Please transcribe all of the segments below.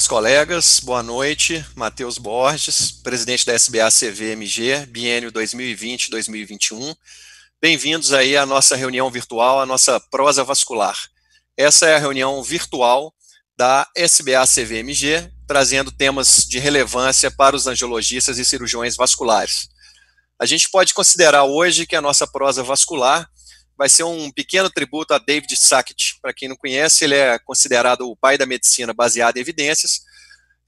Caros colegas, boa noite. Matheus Borges, presidente da SBA CVMG, biênio 2020-2021. Bem-vindos aí à nossa reunião virtual, a nossa prosa vascular. Essa é a reunião virtual da SBA CVMG, trazendo temas de relevância para os angiologistas e cirurgiões vasculares. A gente pode considerar hoje que a nossa prosa vascular vai ser um pequeno tributo a David Sackett. Para quem não conhece, ele é considerado o pai da medicina baseada em evidências,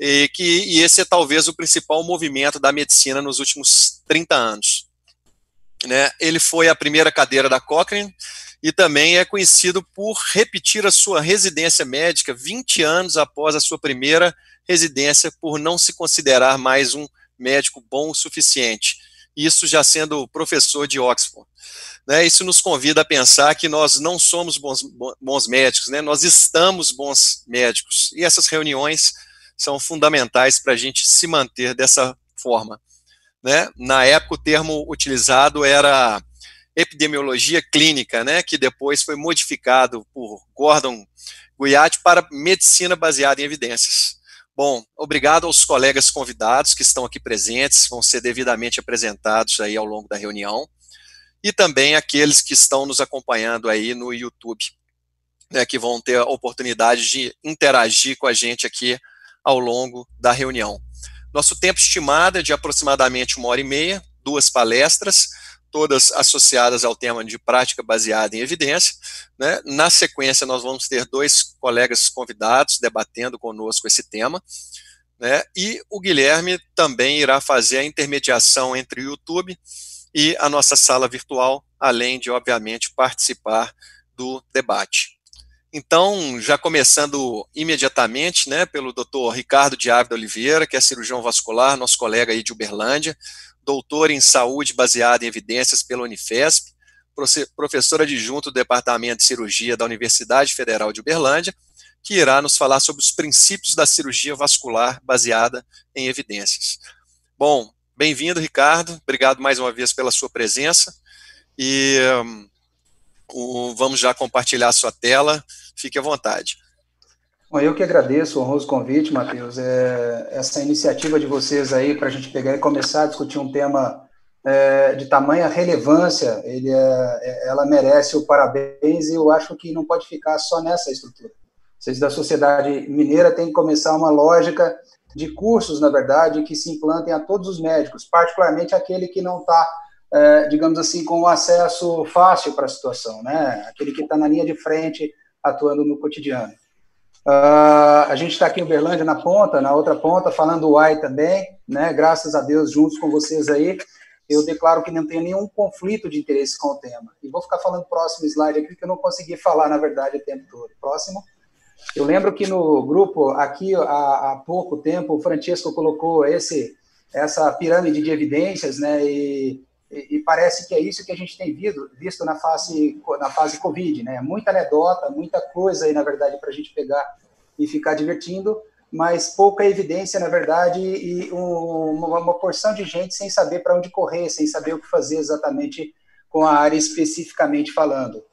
e, que, e esse é talvez o principal movimento da medicina nos últimos 30 anos. Né? Ele foi a primeira cadeira da Cochrane e também é conhecido por repetir a sua residência médica 20 anos após a sua primeira residência, por não se considerar mais um médico bom o suficiente. Isso já sendo professor de Oxford. Né, isso nos convida a pensar que nós não somos bons, bons médicos, né, nós estamos bons médicos. E essas reuniões são fundamentais para a gente se manter dessa forma. Né? Na época, o termo utilizado era epidemiologia clínica, né, que depois foi modificado por Gordon Guiat para medicina baseada em evidências. Bom, obrigado aos colegas convidados que estão aqui presentes, vão ser devidamente apresentados aí ao longo da reunião e também aqueles que estão nos acompanhando aí no YouTube, né, que vão ter a oportunidade de interagir com a gente aqui ao longo da reunião. Nosso tempo estimado é de aproximadamente uma hora e meia, duas palestras, todas associadas ao tema de prática baseada em evidência. Né? Na sequência, nós vamos ter dois colegas convidados debatendo conosco esse tema. Né? E o Guilherme também irá fazer a intermediação entre o YouTube e a nossa sala virtual, além de, obviamente, participar do debate. Então, já começando imediatamente, né, pelo Dr. Ricardo de Ávila Oliveira, que é cirurgião vascular, nosso colega aí de Uberlândia, doutor em saúde baseada em evidências pela Unifesp, professor adjunto do Departamento de Cirurgia da Universidade Federal de Uberlândia, que irá nos falar sobre os princípios da cirurgia vascular baseada em evidências. Bom, Bem-vindo, Ricardo. Obrigado mais uma vez pela sua presença. E um, o, vamos já compartilhar a sua tela. Fique à vontade. Bom, eu que agradeço o honroso convite, Matheus. É, essa iniciativa de vocês aí para a gente pegar e começar a discutir um tema é, de tamanha relevância, ele é, é, ela merece o parabéns e eu acho que não pode ficar só nessa estrutura. Vocês da sociedade mineira têm que começar uma lógica de cursos, na verdade, que se implantem a todos os médicos, particularmente aquele que não está, é, digamos assim, com acesso fácil para a situação, né? Aquele que está na linha de frente, atuando no cotidiano. Uh, a gente está aqui em Uberlândia na ponta, na outra ponta, falando o AI também, né? Graças a Deus, juntos com vocês aí, eu declaro que não tenho nenhum conflito de interesse com o tema. E vou ficar falando próximo slide aqui, que eu não consegui falar, na verdade, o tempo todo. Próximo. Eu lembro que no grupo, aqui há, há pouco tempo, o Francesco colocou esse, essa pirâmide de evidências, né? E, e, parece que é isso que a gente tem visto, visto na, fase, na fase Covid, né? Muita anedota, muita coisa aí, na verdade, para a gente pegar e ficar divertindo, mas pouca evidência, na verdade, e um, uma, uma porção de gente sem saber para onde correr, sem saber o que fazer exatamente com a área especificamente falando.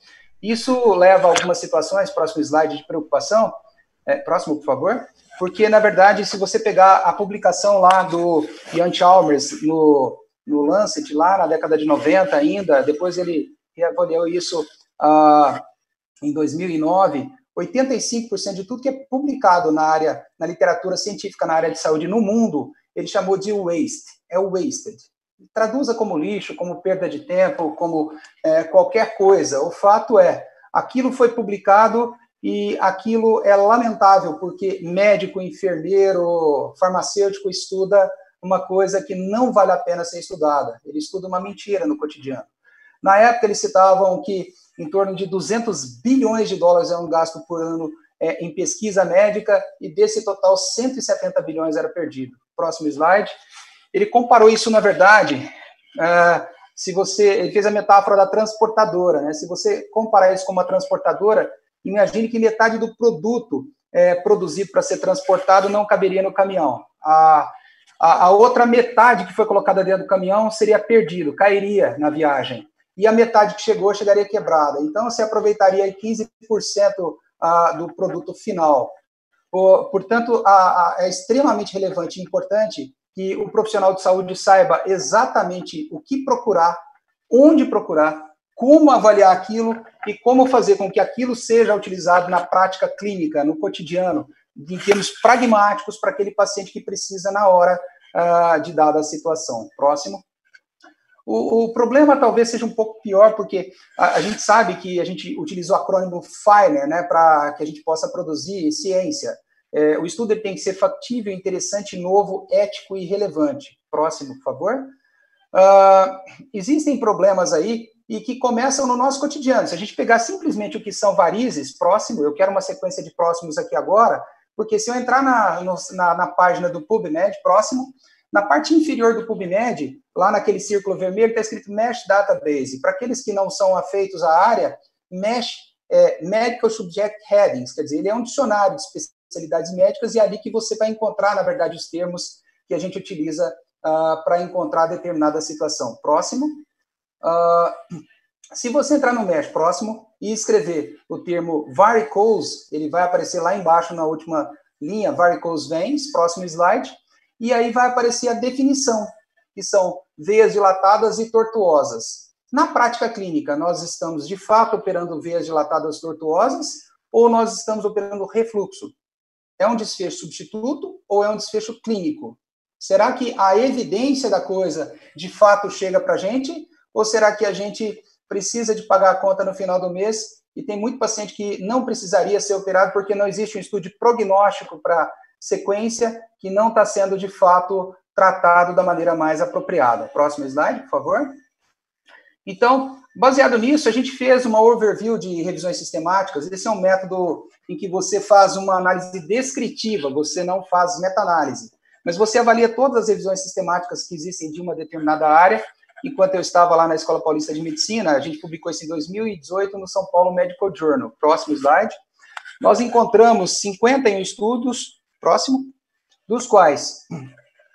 Isso leva a algumas situações, próximo slide, de preocupação. É, próximo, por favor. Porque, na verdade, se você pegar a publicação lá do Ian Chalmers no, no Lancet, lá na década de 90 ainda, depois ele reavaliou isso ah, em 2009, 85% de tudo que é publicado na área, na literatura científica na área de saúde no mundo, ele chamou de waste, é o wasted traduza como lixo, como perda de tempo, como é, qualquer coisa. O fato é, aquilo foi publicado e aquilo é lamentável, porque médico, enfermeiro, farmacêutico estuda uma coisa que não vale a pena ser estudada. Ele estuda uma mentira no cotidiano. Na época, eles citavam que em torno de 200 bilhões de dólares é um gasto por ano é, em pesquisa médica, e desse total, 170 bilhões era perdido. Próximo slide. Ele comparou isso, na verdade, uh, se você, ele fez a metáfora da transportadora, né? Se você comparar isso com uma transportadora, imagine que metade do produto é, produzido para ser transportado não caberia no caminhão. A, a, a, outra metade que foi colocada dentro do caminhão seria perdido, cairia na viagem. E a metade que chegou chegaria quebrada. Então, você aproveitaria 15% uh, do produto final. Portanto, é extremamente relevante e importante que o profissional de saúde saiba exatamente o que procurar, onde procurar, como avaliar aquilo e como fazer com que aquilo seja utilizado na prática clínica, no cotidiano, em termos pragmáticos para aquele paciente que precisa na hora uh, de dada a situação. Próximo. O, o, problema talvez seja um pouco pior, porque a, a, gente sabe que a gente utilizou o acrônimo FINER, né, para que a gente possa produzir ciência. É, o estudo tem que ser factível, interessante, novo, ético e relevante. Próximo, por favor. Uh, existem problemas aí e que começam no nosso cotidiano. Se a gente pegar simplesmente o que são varizes, próximo, eu quero uma sequência de próximos aqui agora, porque se eu entrar na, no, na, na página do PubMed, próximo, na parte inferior do PubMed, lá naquele círculo vermelho, está escrito Mesh Database. Para aqueles que não são afeitos à área, Mesh é Medical Subject Headings, quer dizer, ele é um dicionário de especialidades médicas e é ali que você vai encontrar, na verdade, os termos que a gente utiliza uh, para encontrar determinada situação. Próximo. Uh, se você entrar no Mesh próximo e escrever o termo varicose, ele vai aparecer lá embaixo na última linha, varicose veins, próximo slide e aí vai aparecer a definição, que são veias dilatadas e tortuosas. Na prática clínica, nós estamos de fato operando veias dilatadas tortuosas ou nós estamos operando refluxo? É um desfecho substituto ou é um desfecho clínico? Será que a evidência da coisa de fato chega para a gente? Ou será que a gente precisa de pagar a conta no final do mês e tem muito paciente que não precisaria ser operado porque não existe um estudo prognóstico para sequência que não está sendo de fato tratado da maneira mais apropriada. Próximo slide, por favor. Então, baseado nisso, a gente fez uma overview de revisões sistemáticas. Esse é um método em que você faz uma análise descritiva, você não faz meta-análise. Mas você avalia todas as revisões sistemáticas que existem de uma determinada área. Enquanto eu estava lá na Escola Paulista de Medicina, a gente publicou isso em 2018 no São Paulo Medical Journal. Próximo slide. Nós encontramos 51 estudos próximo, dos quais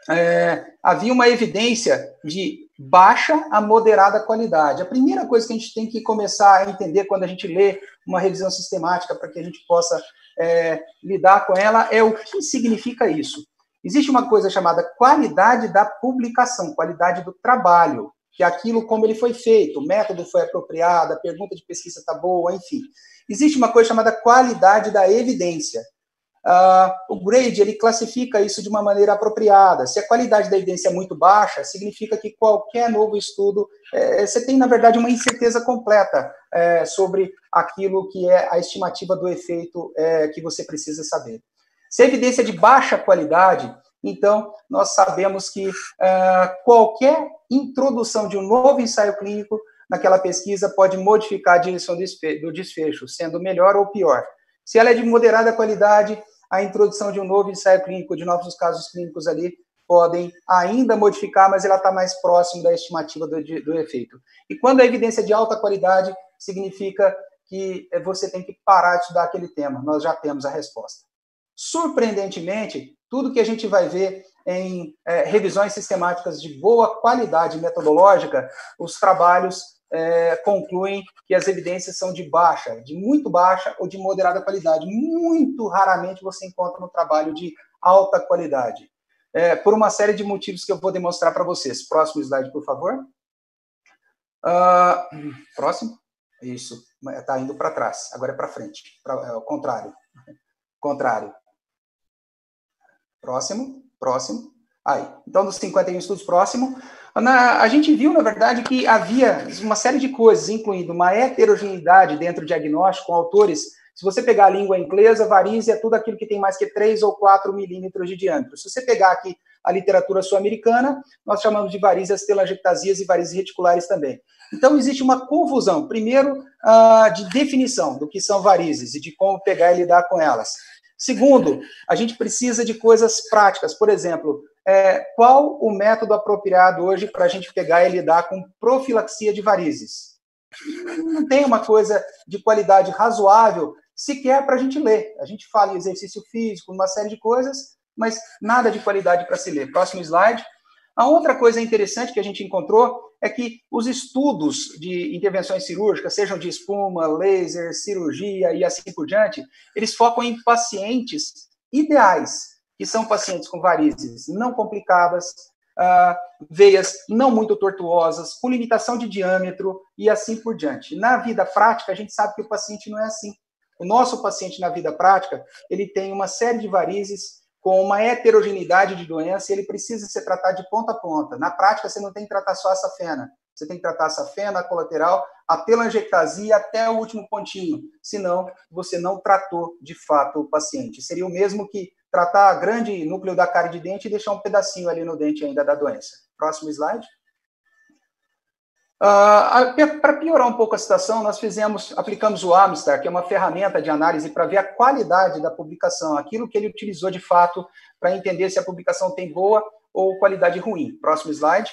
é, havia uma evidência de baixa a moderada qualidade. A primeira coisa que a gente tem que começar a entender quando a gente lê uma revisão sistemática para que a gente possa é, lidar com ela é o que significa isso. Existe uma coisa chamada qualidade da publicação, qualidade do trabalho, que é aquilo como ele foi feito, o método foi apropriado, a pergunta de pesquisa está boa, enfim. Existe uma coisa chamada qualidade da evidência, Uh, o grade ele classifica isso de uma maneira apropriada. Se a qualidade da evidência é muito baixa, significa que qualquer novo estudo, é, você tem, na verdade, uma incerteza completa é, sobre aquilo que é a estimativa do efeito é, que você precisa saber. Se a evidência é de baixa qualidade, então nós sabemos que uh, qualquer introdução de um novo ensaio clínico naquela pesquisa pode modificar a direção do desfecho, sendo melhor ou pior. Se ela é de moderada qualidade, a introdução de um novo ensaio clínico, de novos casos clínicos ali, podem ainda modificar, mas ela está mais próximo da estimativa do, do efeito. E quando a evidência é de alta qualidade, significa que você tem que parar de estudar aquele tema. Nós já temos a resposta. Surpreendentemente, tudo que a gente vai ver em é, revisões sistemáticas de boa qualidade metodológica, os trabalhos é, concluem que as evidências são de baixa, de muito baixa ou de moderada qualidade. Muito raramente você encontra um trabalho de alta qualidade. É, por uma série de motivos que eu vou demonstrar para vocês. Próximo slide, por favor. Uh, próximo. Isso, está indo para trás. Agora é para frente. Pra, é o contrário. Contrário. Próximo. Próximo. Aí. Então, dos 51 estudos próximo, na, a gente viu, na verdade, que havia uma série de coisas, incluindo uma heterogeneidade dentro do diagnóstico, com autores. Se você pegar a língua inglesa, varize é tudo aquilo que tem mais que 3 ou 4 milímetros de diâmetro. Se você pegar aqui a literatura sul-americana, nós chamamos de varizes telangiectasias e varizes reticulares também. Então, existe uma confusão, primeiro, uh, de definição do que são varizes e de como pegar e lidar com elas. Segundo, a gente precisa de coisas práticas. Por exemplo, é, qual o método apropriado hoje para a gente pegar e lidar com profilaxia de varizes? Não tem uma coisa de qualidade razoável sequer para a gente ler. A gente fala em exercício físico, uma série de coisas, mas nada de qualidade para se ler. Próximo slide. A outra coisa interessante que a gente encontrou é que os estudos de intervenções cirúrgicas, sejam de espuma, laser, cirurgia e assim por diante, eles focam em pacientes ideais, que são pacientes com varizes não complicadas, uh, veias não muito tortuosas, com limitação de diâmetro e assim por diante. Na vida prática, a gente sabe que o paciente não é assim. O nosso paciente na vida prática, ele tem uma série de varizes com uma heterogeneidade de doença e ele precisa ser tratado de ponta a ponta. Na prática, você não tem que tratar só essa fena. Você tem que tratar essa fena, a colateral, a telangiectasia até o último pontinho. Senão, você não tratou de fato o paciente. Seria o mesmo que tratar grande núcleo da cárie de dente e deixar um pedacinho ali no dente ainda da doença. Próximo slide. Uh, para piorar um pouco a situação, nós fizemos, aplicamos o Amstar, que é uma ferramenta de análise para ver a qualidade da publicação, aquilo que ele utilizou de fato para entender se a publicação tem boa ou qualidade ruim. Próximo slide.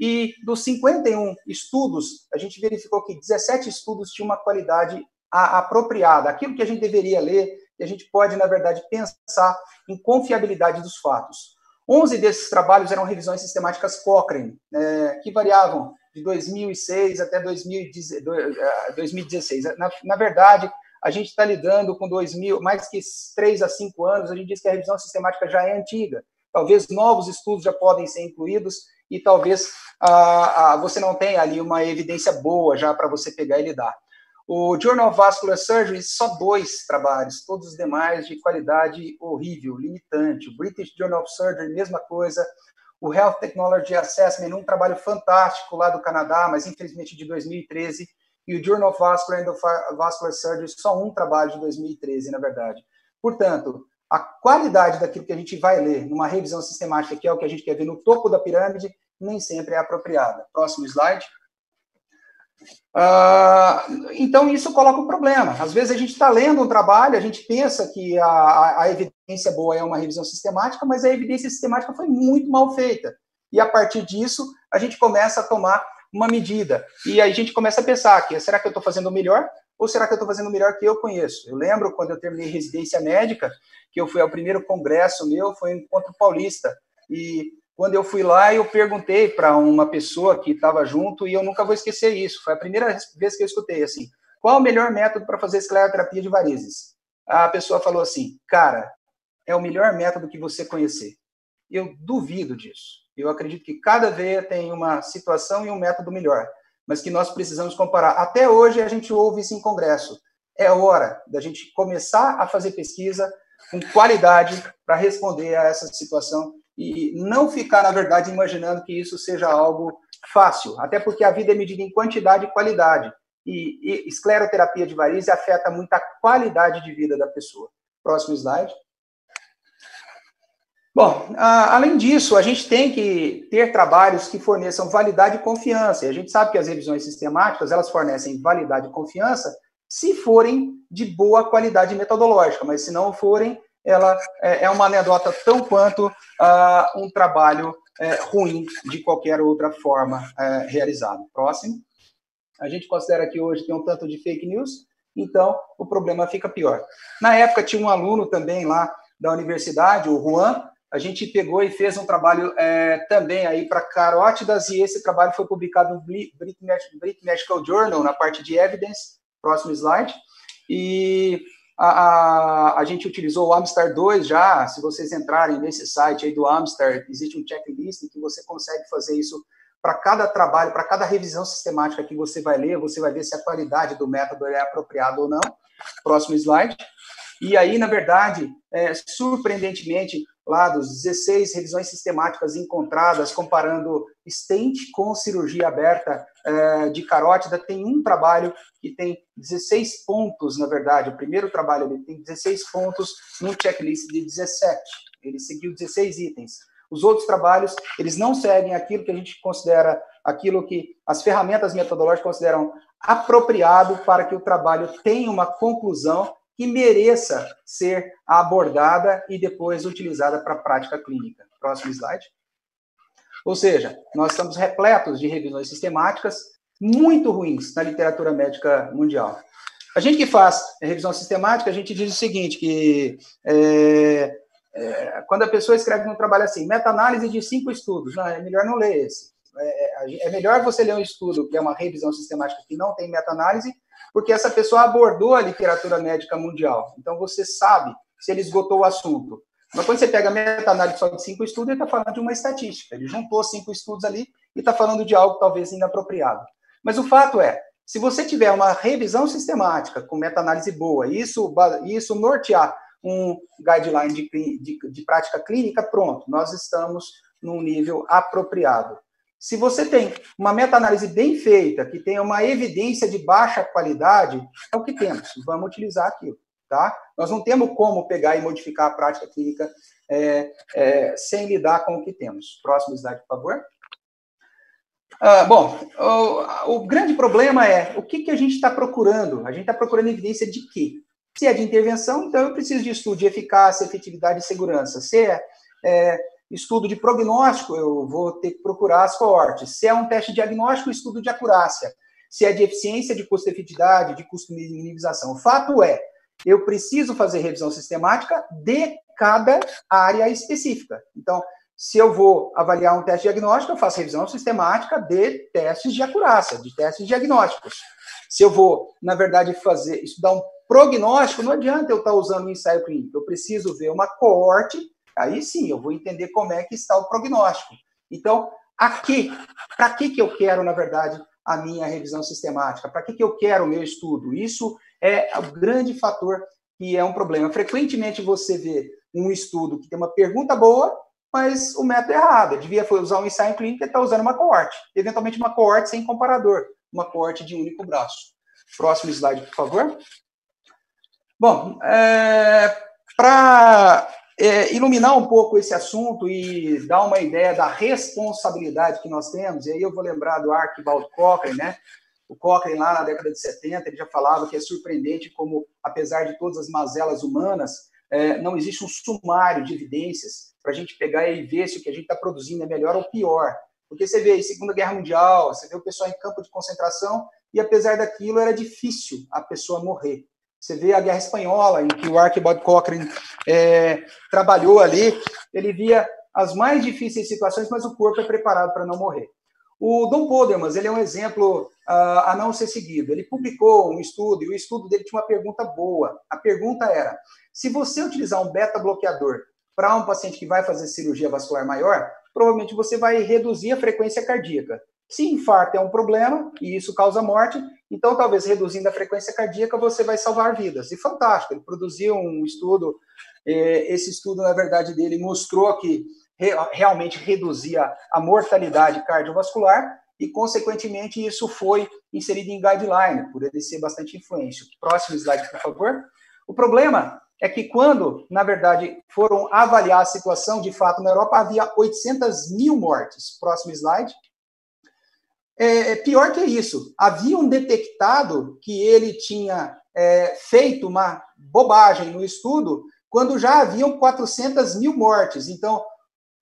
E dos 51 estudos, a gente verificou que 17 estudos tinham uma qualidade apropriada, aquilo que a gente deveria ler, que a gente pode, na verdade, pensar em confiabilidade dos fatos. 11 desses trabalhos eram revisões sistemáticas Cochrane, é, que variavam de 2006 até 2016. É, na, na verdade, a gente está lidando com 2000, mais que 3 a 5 anos, a gente diz que a revisão sistemática já é antiga. Talvez novos estudos já podem ser incluídos e talvez ah, ah, você não tenha ali uma evidência boa já para você pegar e lidar. O Journal of Vascular Surgery, só dois trabalhos, todos os demais de qualidade horrível, limitante. O British Journal of Surgery, mesma coisa. O Health Technology Assessment, um trabalho fantástico lá do Canadá, mas infelizmente de 2013. E o Journal of Vascular and Vascular Surgery, só um trabalho de 2013, na verdade. Portanto, a qualidade daquilo que a gente vai ler numa revisão sistemática, que é o que a gente quer ver no topo da pirâmide, nem sempre é apropriada. Próximo slide. Uh, então, isso coloca um problema. Às vezes, a gente está lendo um trabalho, a gente pensa que a, a, evidência boa é uma revisão sistemática, mas a evidência sistemática foi muito mal feita. E, a partir disso, a gente começa a tomar uma medida. E aí a gente começa a pensar que será que eu estou fazendo o melhor ou será que eu estou fazendo o melhor que eu conheço? Eu lembro quando eu terminei residência médica, que eu fui ao primeiro congresso meu, foi em Encontro Paulista. E quando eu fui lá, eu perguntei para uma pessoa que estava junto, e eu nunca vou esquecer isso. Foi a primeira vez que eu escutei assim: qual o melhor método para fazer escleroterapia de varizes? A pessoa falou assim: cara, é o melhor método que você conhecer. Eu duvido disso. Eu acredito que cada veia tem uma situação e um método melhor, mas que nós precisamos comparar. Até hoje a gente ouve isso em congresso. É hora da gente começar a fazer pesquisa com qualidade para responder a essa situação e não ficar, na verdade, imaginando que isso seja algo fácil, até porque a vida é medida em quantidade e qualidade. E, e escleroterapia de varizes afeta muito a qualidade de vida da pessoa. Próximo slide. Bom, a, além disso, a gente tem que ter trabalhos que forneçam validade e confiança. E a gente sabe que as revisões sistemáticas, elas fornecem validade e confiança se forem de boa qualidade metodológica, mas se não forem, ela é, é uma anedota tão quanto uh, um trabalho é, ruim de qualquer outra forma é, realizado. Próximo. A gente considera que hoje tem um tanto de fake news, então o problema fica pior. Na época tinha um aluno também lá da universidade, o Juan, a gente pegou e fez um trabalho também aí para carótidas e esse trabalho foi publicado no British Medical Journal na parte de evidence. Próximo slide. E a, a, a, gente utilizou o Amstar 2 já, se vocês entrarem nesse site aí do Amstar, existe um checklist que você consegue fazer isso para cada trabalho, para cada revisão sistemática que você vai ler, você vai ver se a qualidade do método é apropriada ou não. Próximo slide. E aí, na verdade, é, surpreendentemente, lá dos 16 revisões sistemáticas encontradas, comparando stent com cirurgia aberta é, de carótida, tem um trabalho que tem 16 pontos, na verdade. O primeiro trabalho ele tem 16 pontos num checklist de 17. Ele seguiu 16 itens. Os outros trabalhos, eles não seguem aquilo que a gente considera, aquilo que as ferramentas metodológicas consideram apropriado para que o trabalho tenha uma conclusão que mereça ser abordada e depois utilizada para a prática clínica. Próximo slide. Ou seja, nós estamos repletos de revisões sistemáticas muito ruins na literatura médica mundial. A gente que faz revisão sistemática, a gente diz o seguinte, que é, é, quando a pessoa escreve um trabalho assim, meta-análise de cinco estudos, não, é melhor não ler esse. É, é, melhor você ler um estudo que é uma revisão sistemática que não tem meta-análise porque essa pessoa abordou a literatura médica mundial. Então, você sabe se ele esgotou o assunto. Mas quando você pega a meta-análise só de cinco estudos, ele está falando de uma estatística. Ele juntou cinco estudos ali e está falando de algo talvez inapropriado. Mas o fato é, se você tiver uma revisão sistemática com meta-análise boa, isso, isso nortear um guideline de, de, de prática clínica, pronto, nós estamos num nível apropriado. Se você tem uma meta-análise bem feita, que tenha uma evidência de baixa qualidade, é o que temos, vamos utilizar aquilo. Tá? Nós não temos como pegar e modificar a prática clínica é, é, sem lidar com o que temos. Próximo slide, por favor. Ah, bom, o, o, grande problema é o que, que a gente está procurando? A gente está procurando evidência de quê? Se é de intervenção, então eu preciso de estudo de eficácia, efetividade e segurança. Se é, é estudo de prognóstico, eu vou ter que procurar as coortes. Se é um teste diagnóstico, estudo de acurácia. Se é de eficiência, de custo-efetividade, de custo-minimização. O fato é, eu preciso fazer revisão sistemática de cada área específica. Então, se eu vou avaliar um teste diagnóstico, eu faço revisão sistemática de testes de acurácia, de testes diagnósticos. Se eu vou, na verdade, fazer estudar um prognóstico, não adianta eu estar usando um ensaio clínico. Eu preciso ver uma coorte, aí sim eu vou entender como é que está o prognóstico. Então, aqui, para que, que eu quero, na verdade, a minha revisão sistemática? Para que, que eu quero o meu estudo? Isso é o grande fator que é um problema. Frequentemente você vê um estudo que tem uma pergunta boa, mas o método é errado. Devia usar um ensaio clínico e está usando uma coorte. Eventualmente uma coorte sem comparador, uma coorte de único braço. Próximo slide, por favor. Bom, é, para é, iluminar um pouco esse assunto e dar uma ideia da responsabilidade que nós temos, e aí eu vou lembrar do Archibald Cochrane, né? O Cochrane, lá na década de 70, ele já falava que é surpreendente como, apesar de todas as mazelas humanas, é, não existe um sumário de evidências para a gente pegar e ver se o que a gente está produzindo é melhor ou pior. Porque você vê aí, Segunda Guerra Mundial, você vê o pessoal em campo de concentração, e apesar daquilo, era difícil a pessoa morrer. Você vê a Guerra Espanhola, em que o Archibald Cochrane é, trabalhou ali, ele via as mais difíceis situações, mas o corpo é preparado para não morrer. O Dom Podermans, ele é um exemplo uh, a não ser seguido. Ele publicou um estudo, e o estudo dele tinha uma pergunta boa. A pergunta era, se você utilizar um beta-bloqueador para um paciente que vai fazer cirurgia vascular maior, provavelmente você vai reduzir a frequência cardíaca. Se infarto é um problema e isso causa morte, então talvez reduzindo a frequência cardíaca você vai salvar vidas. E fantástico, ele produziu um estudo, eh, esse estudo, na verdade, dele mostrou que realmente reduzia a mortalidade cardiovascular e, consequentemente, isso foi inserido em guideline, por ele ser bastante influente. Próximo slide, por favor. O problema é que quando, na verdade, foram avaliar a situação, de fato, na Europa, havia 800 mil mortes. Próximo slide. É, é, pior que isso, haviam detectado que ele tinha é, feito uma bobagem no estudo quando já haviam 400 mil mortes. Então,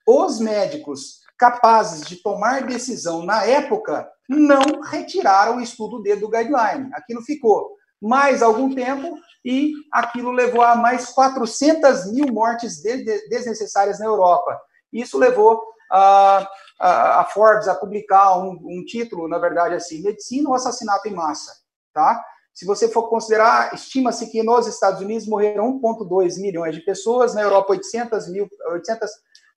os médicos capazes de tomar decisão na época não retiraram o estudo dele do guideline. Aquilo ficou mais algum tempo e aquilo levou a mais 400 mil mortes desnecessárias na Europa. Isso levou a, a, Forbes a publicar um, um, título, na verdade, assim, Medicina ou Assassinato em Massa, tá? Se você for considerar, estima-se que nos Estados Unidos morreram 1,2 milhões de pessoas, na Europa 800 mil, 800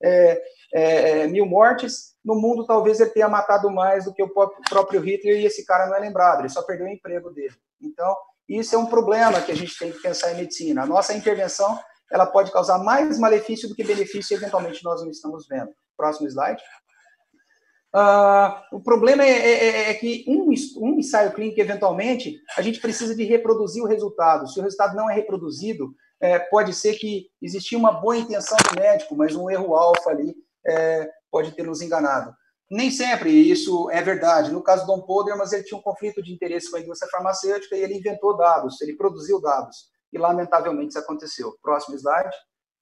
é, é, mil mortes, no mundo talvez ele tenha matado mais do que o próprio Hitler e esse cara não é lembrado, ele só perdeu o emprego dele. Então, isso é um problema que a gente tem que pensar em medicina. A nossa intervenção ela pode causar mais malefício do que benefício, eventualmente nós não estamos vendo. Próximo slide. Uh, o problema é, é, é, é, que um, um ensaio clínico, eventualmente, a gente precisa de reproduzir o resultado. Se o resultado não é reproduzido, é, pode ser que existia uma boa intenção do médico, mas um erro alfa ali é, pode ter nos enganado. Nem sempre isso é verdade. No caso do Dom Poder, ele tinha um conflito de interesse com a indústria farmacêutica e ele inventou dados, ele produziu dados. E, lamentavelmente, isso aconteceu. Próximo slide.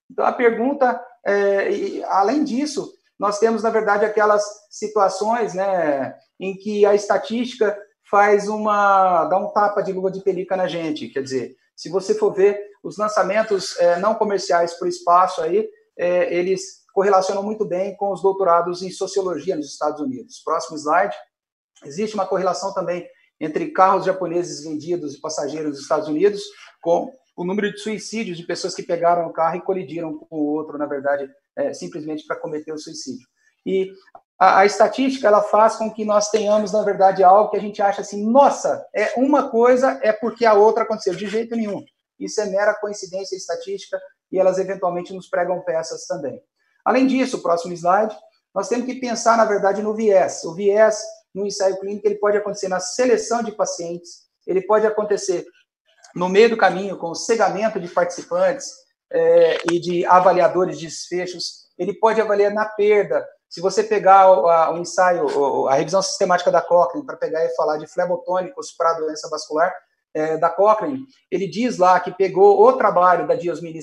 Então, a pergunta, é, além disso, nós temos, na verdade, aquelas situações né, em que a estatística faz uma. dá um tapa de luva de pelica na gente. Quer dizer, se você for ver os lançamentos é, não comerciais para o espaço aí, é, eles correlacionam muito bem com os doutorados em sociologia nos Estados Unidos. Próximo slide. Existe uma correlação também entre carros japoneses vendidos e passageiros nos Estados Unidos com o número de suicídios de pessoas que pegaram o carro e colidiram com o outro, na verdade, é, simplesmente para cometer o suicídio. E a, a, estatística ela faz com que nós tenhamos, na verdade, algo que a gente acha assim, nossa, é uma coisa é porque a outra aconteceu. De jeito nenhum. Isso é mera coincidência estatística e elas eventualmente nos pregam peças também. Além disso, próximo slide, nós temos que pensar, na verdade, no viés. O viés no ensaio clínico ele pode acontecer na seleção de pacientes, ele pode acontecer no meio do caminho com o cegamento de participantes é, e de avaliadores de desfechos, ele pode avaliar na perda. Se você pegar o, a, o ensaio, a revisão sistemática da Cochrane, para pegar e falar de flebotônicos para doença vascular, é, da Cochrane, ele diz lá que pegou o trabalho da diosmina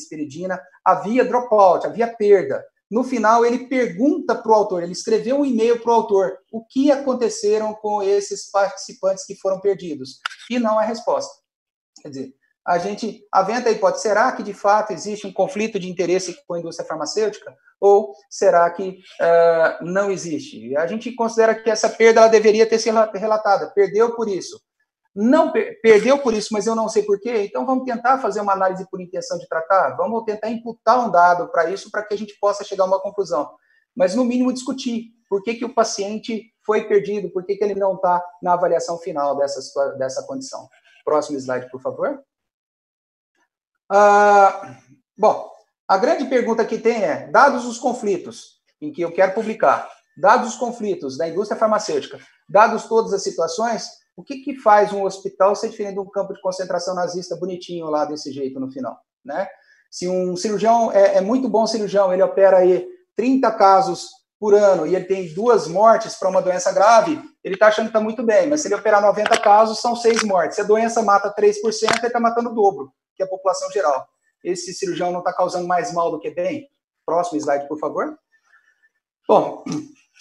havia dropout, havia perda. No final, ele pergunta para o autor, ele escreveu um e-mail para o autor, o que aconteceram com esses participantes que foram perdidos? E não é resposta. Quer dizer, a gente aventa a hipótese, será que de fato existe um conflito de interesse com a indústria farmacêutica? Ou será que uh, não existe? A gente considera que essa perda ela deveria ter sido relatada, perdeu por isso. Não perdeu por isso, mas eu não sei por quê. Então vamos tentar fazer uma análise por intenção de tratar, vamos tentar imputar um dado para isso para que a gente possa chegar a uma conclusão. Mas no mínimo discutir por que, que o paciente foi perdido, por que, que ele não está na avaliação final dessa, dessa condição. Próximo slide, por favor. Ah, bom, a grande pergunta que tem é: dados os conflitos em que eu quero publicar, dados os conflitos da indústria farmacêutica, dados todas as situações, o que, que faz um hospital ser diferente de um campo de concentração nazista bonitinho lá desse jeito no final, né? Se um cirurgião é, é muito bom cirurgião, ele opera aí 30 casos por ano e ele tem duas mortes para uma doença grave, ele está achando que está muito bem, mas se ele operar 90 casos, são seis mortes. Se a doença mata 3%, ele está matando o dobro, que a população geral. Esse cirurgião não está causando mais mal do que bem? Próximo slide, por favor. Bom,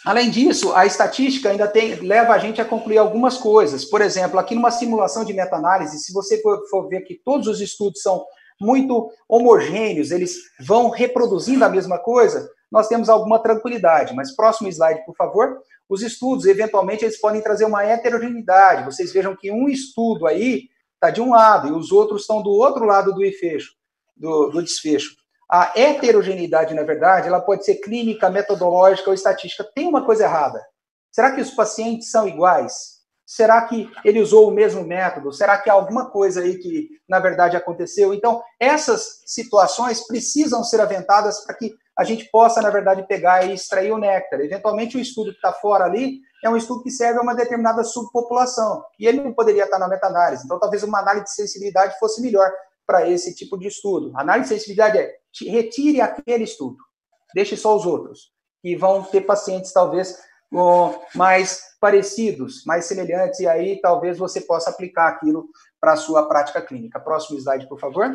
Além disso, a estatística ainda tem, leva a gente a concluir algumas coisas. Por exemplo, aqui numa simulação de meta-análise, se você for, for, ver que todos os estudos são muito homogêneos, eles vão reproduzindo a mesma coisa, nós temos alguma tranquilidade. Mas próximo slide, por favor. Os estudos, eventualmente, eles podem trazer uma heterogeneidade. Vocês vejam que um estudo aí está de um lado e os outros estão do outro lado do, efecho, do, do desfecho. A heterogeneidade, na verdade, ela pode ser clínica, metodológica ou estatística. Tem uma coisa errada. Será que os pacientes são iguais? Será que ele usou o mesmo método? Será que há alguma coisa aí que, na verdade, aconteceu? Então, essas situações precisam ser aventadas para que a gente possa, na verdade, pegar e extrair o néctar. Eventualmente, o estudo que está fora ali é um estudo que serve a uma determinada subpopulação, e ele não poderia estar na meta-análise. Então, talvez uma análise de sensibilidade fosse melhor para esse tipo de estudo. Análise de sensibilidade é retire aquele estudo, deixe só os outros, que vão ter pacientes talvez mais parecidos, mais semelhantes, e aí talvez você possa aplicar aquilo para a sua prática clínica. Próximo slide, por favor.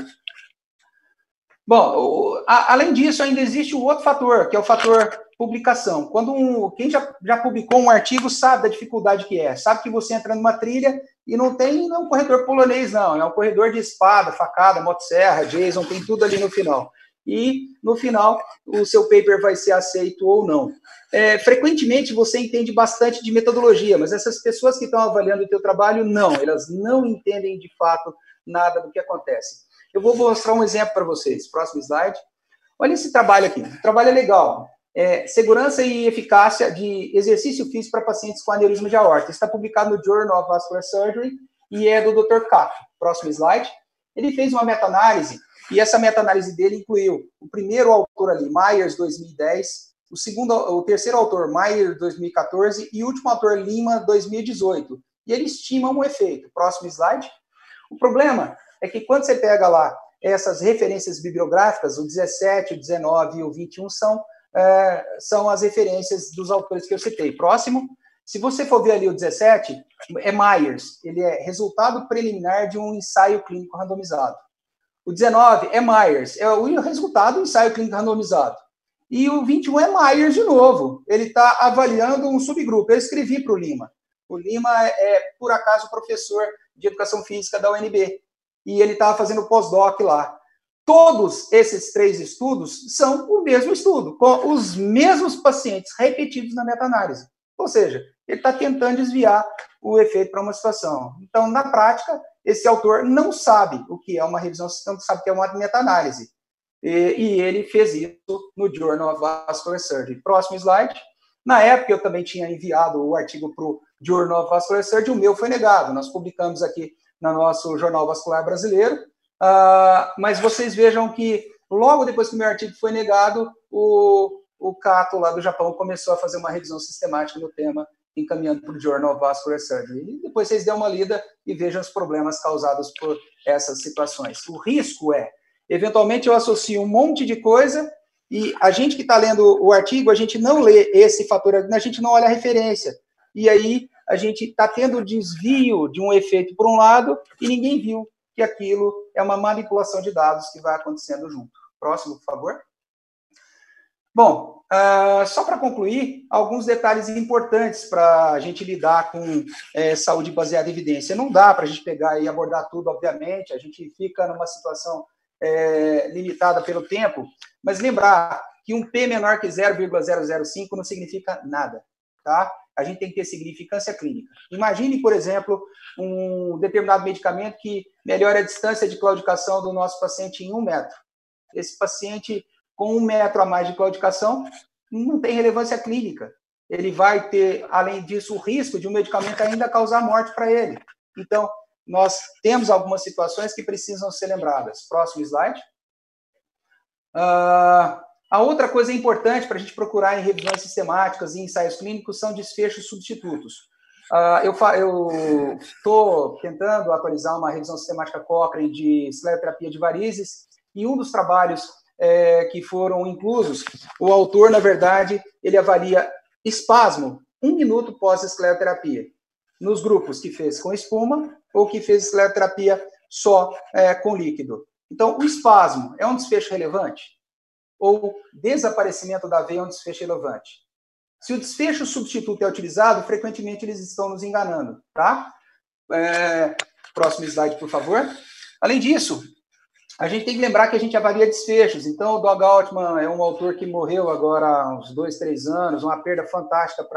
Bom, além disso, ainda existe o outro fator, que é o fator publicação. Quando um, quem já, já publicou um artigo sabe da dificuldade que é, sabe que você entra numa trilha e não tem não é um corredor polonês, não, é um corredor de espada, facada, motosserra, Jason, tem tudo ali no final. E, no final, o seu paper vai ser aceito ou não. É, frequentemente, você entende bastante de metodologia, mas essas pessoas que estão avaliando o teu trabalho, não, elas não entendem, de fato, nada do que acontece. Eu vou mostrar um exemplo para vocês. Próximo slide. Olha esse trabalho aqui. O trabalho é legal é, segurança e eficácia de exercício físico para pacientes com aneurisma de aorta. Está publicado no Journal of Vascular Surgery e é do Dr. Cato. Próximo slide. Ele fez uma meta-análise e essa meta-análise dele incluiu o primeiro autor ali, Myers 2010, o segundo, o terceiro autor, Myers 2014 e o último autor, Lima 2018. E ele estima um efeito. Próximo slide. O problema é que quando você pega lá essas referências bibliográficas, o 17, o 19 e o 21 são é, são as referências dos autores que eu citei. Próximo, se você for ver ali o 17, é Myers, ele é resultado preliminar de um ensaio clínico randomizado. O 19 é Myers, é o resultado do ensaio clínico randomizado. E o 21 é Myers de novo, ele está avaliando um subgrupo. Eu escrevi para o Lima. O Lima é, por acaso, professor de educação física da UNB. E ele estava fazendo pós-doc lá. Todos esses três estudos são o mesmo estudo, com os mesmos pacientes repetidos na meta-análise. Ou seja, ele está tentando desviar o efeito para uma situação. Então, na prática, esse autor não sabe o que é uma revisão, não sabe o que é uma meta-análise. E, e, ele fez isso no Journal of Vascular Surgery. Próximo slide. Na época, eu também tinha enviado o artigo para o Journal of Vascular Surgery, o meu foi negado. Nós publicamos aqui no nosso Jornal Vascular Brasileiro, uh, mas vocês vejam que logo depois que o meu artigo foi negado, o, o Cato lá do Japão começou a fazer uma revisão sistemática no tema encaminhando para o Journal of Vascular Surgery. E depois vocês dêem uma lida e vejam os problemas causados por essas situações. O risco é, eventualmente eu associo um monte de coisa e a gente que está lendo o artigo, a gente não lê esse fator, a gente não olha a referência. E aí a gente está tendo desvio de um efeito por um lado e ninguém viu que aquilo é uma manipulação de dados que vai acontecendo junto. Próximo, por favor. Bom, uh, só para concluir, alguns detalhes importantes para a gente lidar com é, saúde baseada em evidência. Não dá para a gente pegar e abordar tudo, obviamente, a gente fica numa situação é, limitada pelo tempo, mas lembrar que um P menor que 0,005 não significa nada, tá? A gente tem que ter significância clínica. Imagine, por exemplo, um determinado medicamento que melhora a distância de claudicação do nosso paciente em um metro. Esse paciente com um metro a mais de claudicação, não tem relevância clínica. Ele vai ter, além disso, o risco de um medicamento ainda causar morte para ele. Então, nós temos algumas situações que precisam ser lembradas. Próximo slide. Uh, a outra coisa importante para a gente procurar em revisões sistemáticas e ensaios clínicos são desfechos substitutos. Uh, eu estou tentando atualizar uma revisão sistemática Cochrane de escleroterapia de varizes, e um dos trabalhos é, que foram inclusos, o autor, na verdade, ele avalia espasmo um minuto pós-escleroterapia, nos grupos que fez com espuma ou que fez escleroterapia só é, com líquido. Então, o espasmo é um desfecho relevante? Ou desaparecimento da veia é um desfecho relevante? Se o desfecho substituto é utilizado, frequentemente eles estão nos enganando, tá? É, próximo slide, por favor. Além disso, a gente tem que lembrar que a gente avalia desfechos. Então, o Doug Altman é um autor que morreu agora há uns dois, três anos, uma perda fantástica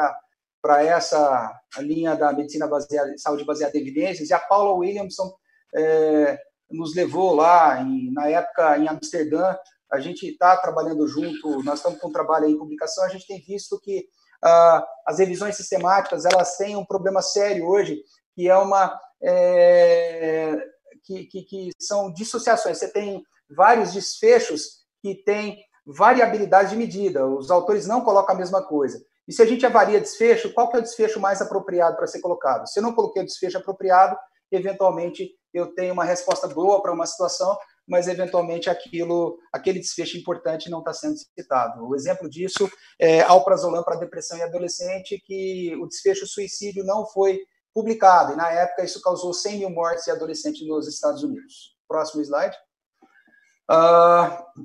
para essa linha da medicina baseada, saúde baseada em evidências. E a Paula Williamson é, nos levou lá, em, na época em Amsterdã. A gente está trabalhando junto, nós estamos com um trabalho em publicação. A gente tem visto que ah, as revisões sistemáticas elas têm um problema sério hoje, que é uma. É, que, que, que são dissociações. Você tem vários desfechos que têm variabilidade de medida. Os autores não colocam a mesma coisa. E se a gente avalia desfecho, qual que é o desfecho mais apropriado para ser colocado? Se eu não coloquei o desfecho apropriado, eventualmente eu tenho uma resposta boa para uma situação, mas eventualmente aquilo, aquele desfecho importante não está sendo citado. O exemplo disso é alprazolam para depressão em adolescente, que o desfecho suicídio não foi publicado, e na época isso causou 100 mil mortes em adolescentes nos Estados Unidos. Próximo slide. Uh,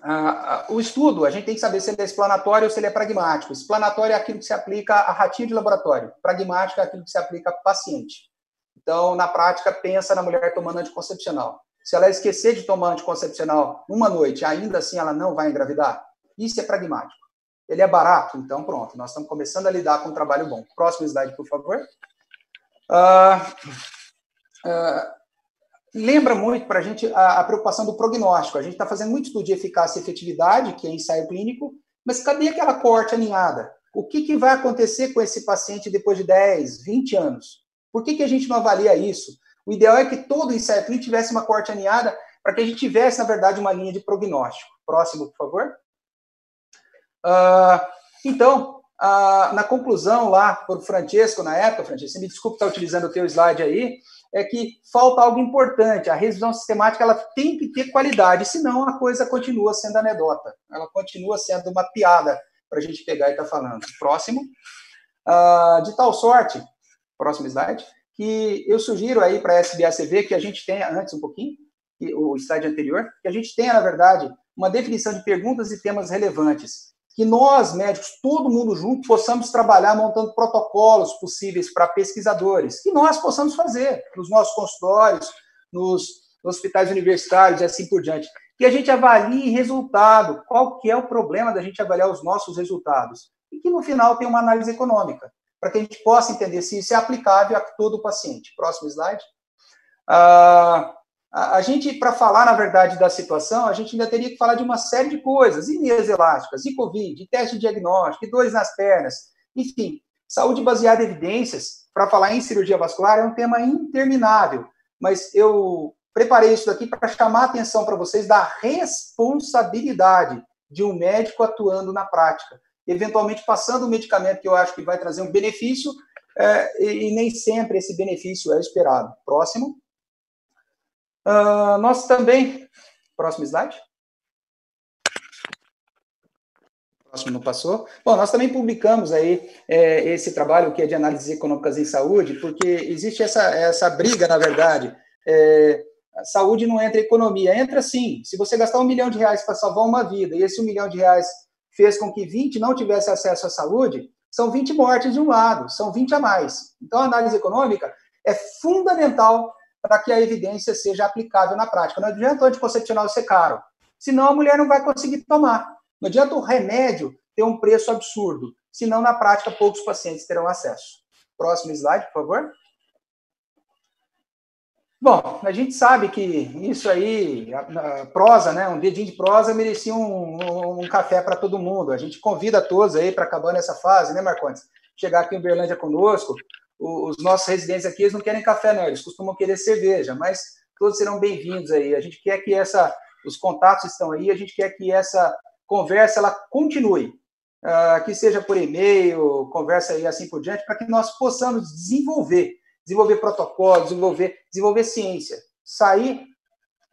uh, o estudo, a gente tem que saber se ele é explanatório ou se ele é pragmático. Explanatório é aquilo que se aplica a ratinho de laboratório. Pragmático é aquilo que se aplica a paciente. Então, na prática, pensa na mulher tomando anticoncepcional. Se ela esquecer de tomar anticoncepcional uma noite, ainda assim ela não vai engravidar, isso é pragmático. Ele é barato, então pronto, nós estamos começando a lidar com um trabalho bom. Próximo slide, por favor. Uh, uh, lembra muito para a gente a, preocupação do prognóstico. A gente está fazendo muito estudo de eficácia e efetividade, que é ensaio clínico, mas cadê aquela corte aninhada? O que, que vai acontecer com esse paciente depois de 10, 20 anos? Por que, que a gente não avalia isso? O ideal é que todo clínico tivesse uma corte aninhada para que a gente tivesse, na verdade, uma linha de prognóstico. Próximo, por favor. Uh, então, ah, na conclusão lá, por Francesco, na época, Francesco, me desculpe estar utilizando o teu slide aí, é que falta algo importante. A revisão sistemática ela tem que ter qualidade, senão a coisa continua sendo anedota. Ela continua sendo uma piada para a gente pegar e estar tá falando. Próximo. Ah, de tal sorte, próximo slide, que eu sugiro aí para a SBACV que a gente tenha, antes um pouquinho, o slide anterior, que a gente tenha, na verdade, uma definição de perguntas e temas relevantes que nós, médicos, todo mundo junto, possamos trabalhar montando protocolos possíveis para pesquisadores, que nós possamos fazer nos nossos consultórios, nos, hospitais universitários e assim por diante. Que a gente avalie resultado, qual que é o problema da gente avaliar os nossos resultados. E que no final tem uma análise econômica. Para que a gente possa entender se isso é aplicável a todo o paciente. Próximo slide. Ah, a gente, para falar, na verdade, da situação, a gente ainda teria que falar de uma série de coisas, e meias elásticas, e Covid, e teste de diagnóstico, e dores nas pernas, enfim, saúde baseada em evidências, para falar em cirurgia vascular, é um tema interminável, mas eu preparei isso daqui para chamar a atenção para vocês da responsabilidade de um médico atuando na prática, eventualmente passando um medicamento que eu acho que vai trazer um benefício, é, e nem sempre esse benefício é esperado. Próximo. Uh, nós também. Próximo slide. Próximo não passou. Bom, nós também publicamos aí é, esse trabalho que é de análises econômicas em saúde, porque existe essa, essa briga, na verdade. É, saúde não entra economia, entra sim. Se você gastar um milhão de reais para salvar uma vida e esse um milhão de reais fez com que 20 não tivesse acesso à saúde, são 20 mortes de um lado, são 20 a mais. Então, a análise econômica é fundamental para que a evidência seja aplicável na prática. Não adianta o anticoncepcional ser caro, senão a mulher não vai conseguir tomar. Não adianta o remédio ter um preço absurdo, senão na prática poucos pacientes terão acesso. Próximo slide, por favor. Bom, a gente sabe que isso aí, a, a prosa, né, um dedinho de prosa merecia um, um, um café para todo mundo. A gente convida todos aí para acabar nessa fase, né, Marcondes? Chegar aqui em Berlândia conosco, os nossos residentes aqui, eles não querem café, não, eles costumam querer cerveja, mas todos serão bem-vindos aí. A gente quer que essa, os contatos estão aí, a gente quer que essa conversa ela continue, uh, que seja por e-mail, conversa aí assim por diante, para que nós possamos desenvolver, desenvolver protocolo, desenvolver, desenvolver ciência, sair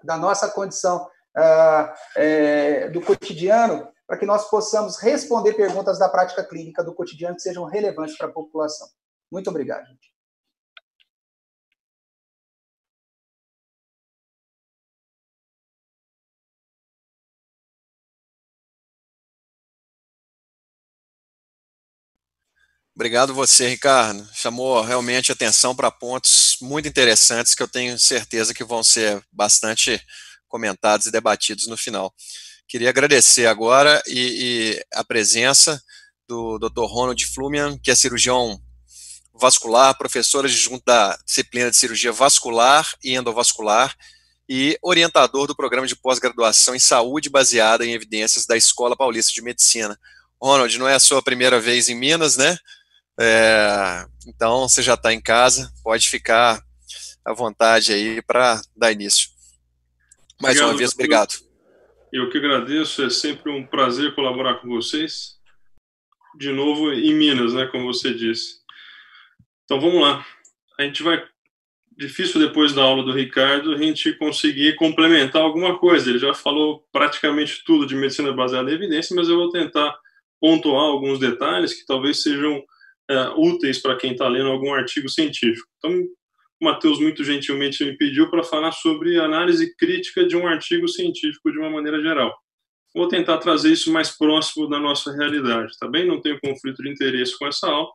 da nossa condição uh, é, do cotidiano para que nós possamos responder perguntas da prática clínica do cotidiano que sejam relevantes para a população. Muito obrigado, gente. Obrigado você, Ricardo. Chamou realmente atenção para pontos muito interessantes que eu tenho certeza que vão ser bastante comentados e debatidos no final. Queria agradecer agora e, e a presença do Dr. Ronald Flumian, que é cirurgião vascular, professor adjunto da disciplina de cirurgia vascular e endovascular e orientador do programa de pós-graduação em saúde baseada em evidências da Escola Paulista de Medicina. Ronald, não é a sua primeira vez em Minas, né? É, então você já está em casa, pode ficar à vontade aí para dar início. Mais obrigado, uma vez, obrigado. Eu que agradeço, é sempre um prazer colaborar com vocês. De novo em Minas, né, como você disse. Então vamos lá. A gente vai. Difícil depois da aula do Ricardo a gente conseguir complementar alguma coisa. Ele já falou praticamente tudo de medicina baseada em evidência, mas eu vou tentar pontuar alguns detalhes que talvez sejam é, úteis para quem está lendo algum artigo científico. Então, o Matheus muito gentilmente me pediu para falar sobre análise crítica de um artigo científico de uma maneira geral. Vou tentar trazer isso mais próximo da nossa realidade, tá bem? Não tenho conflito de interesse com essa aula,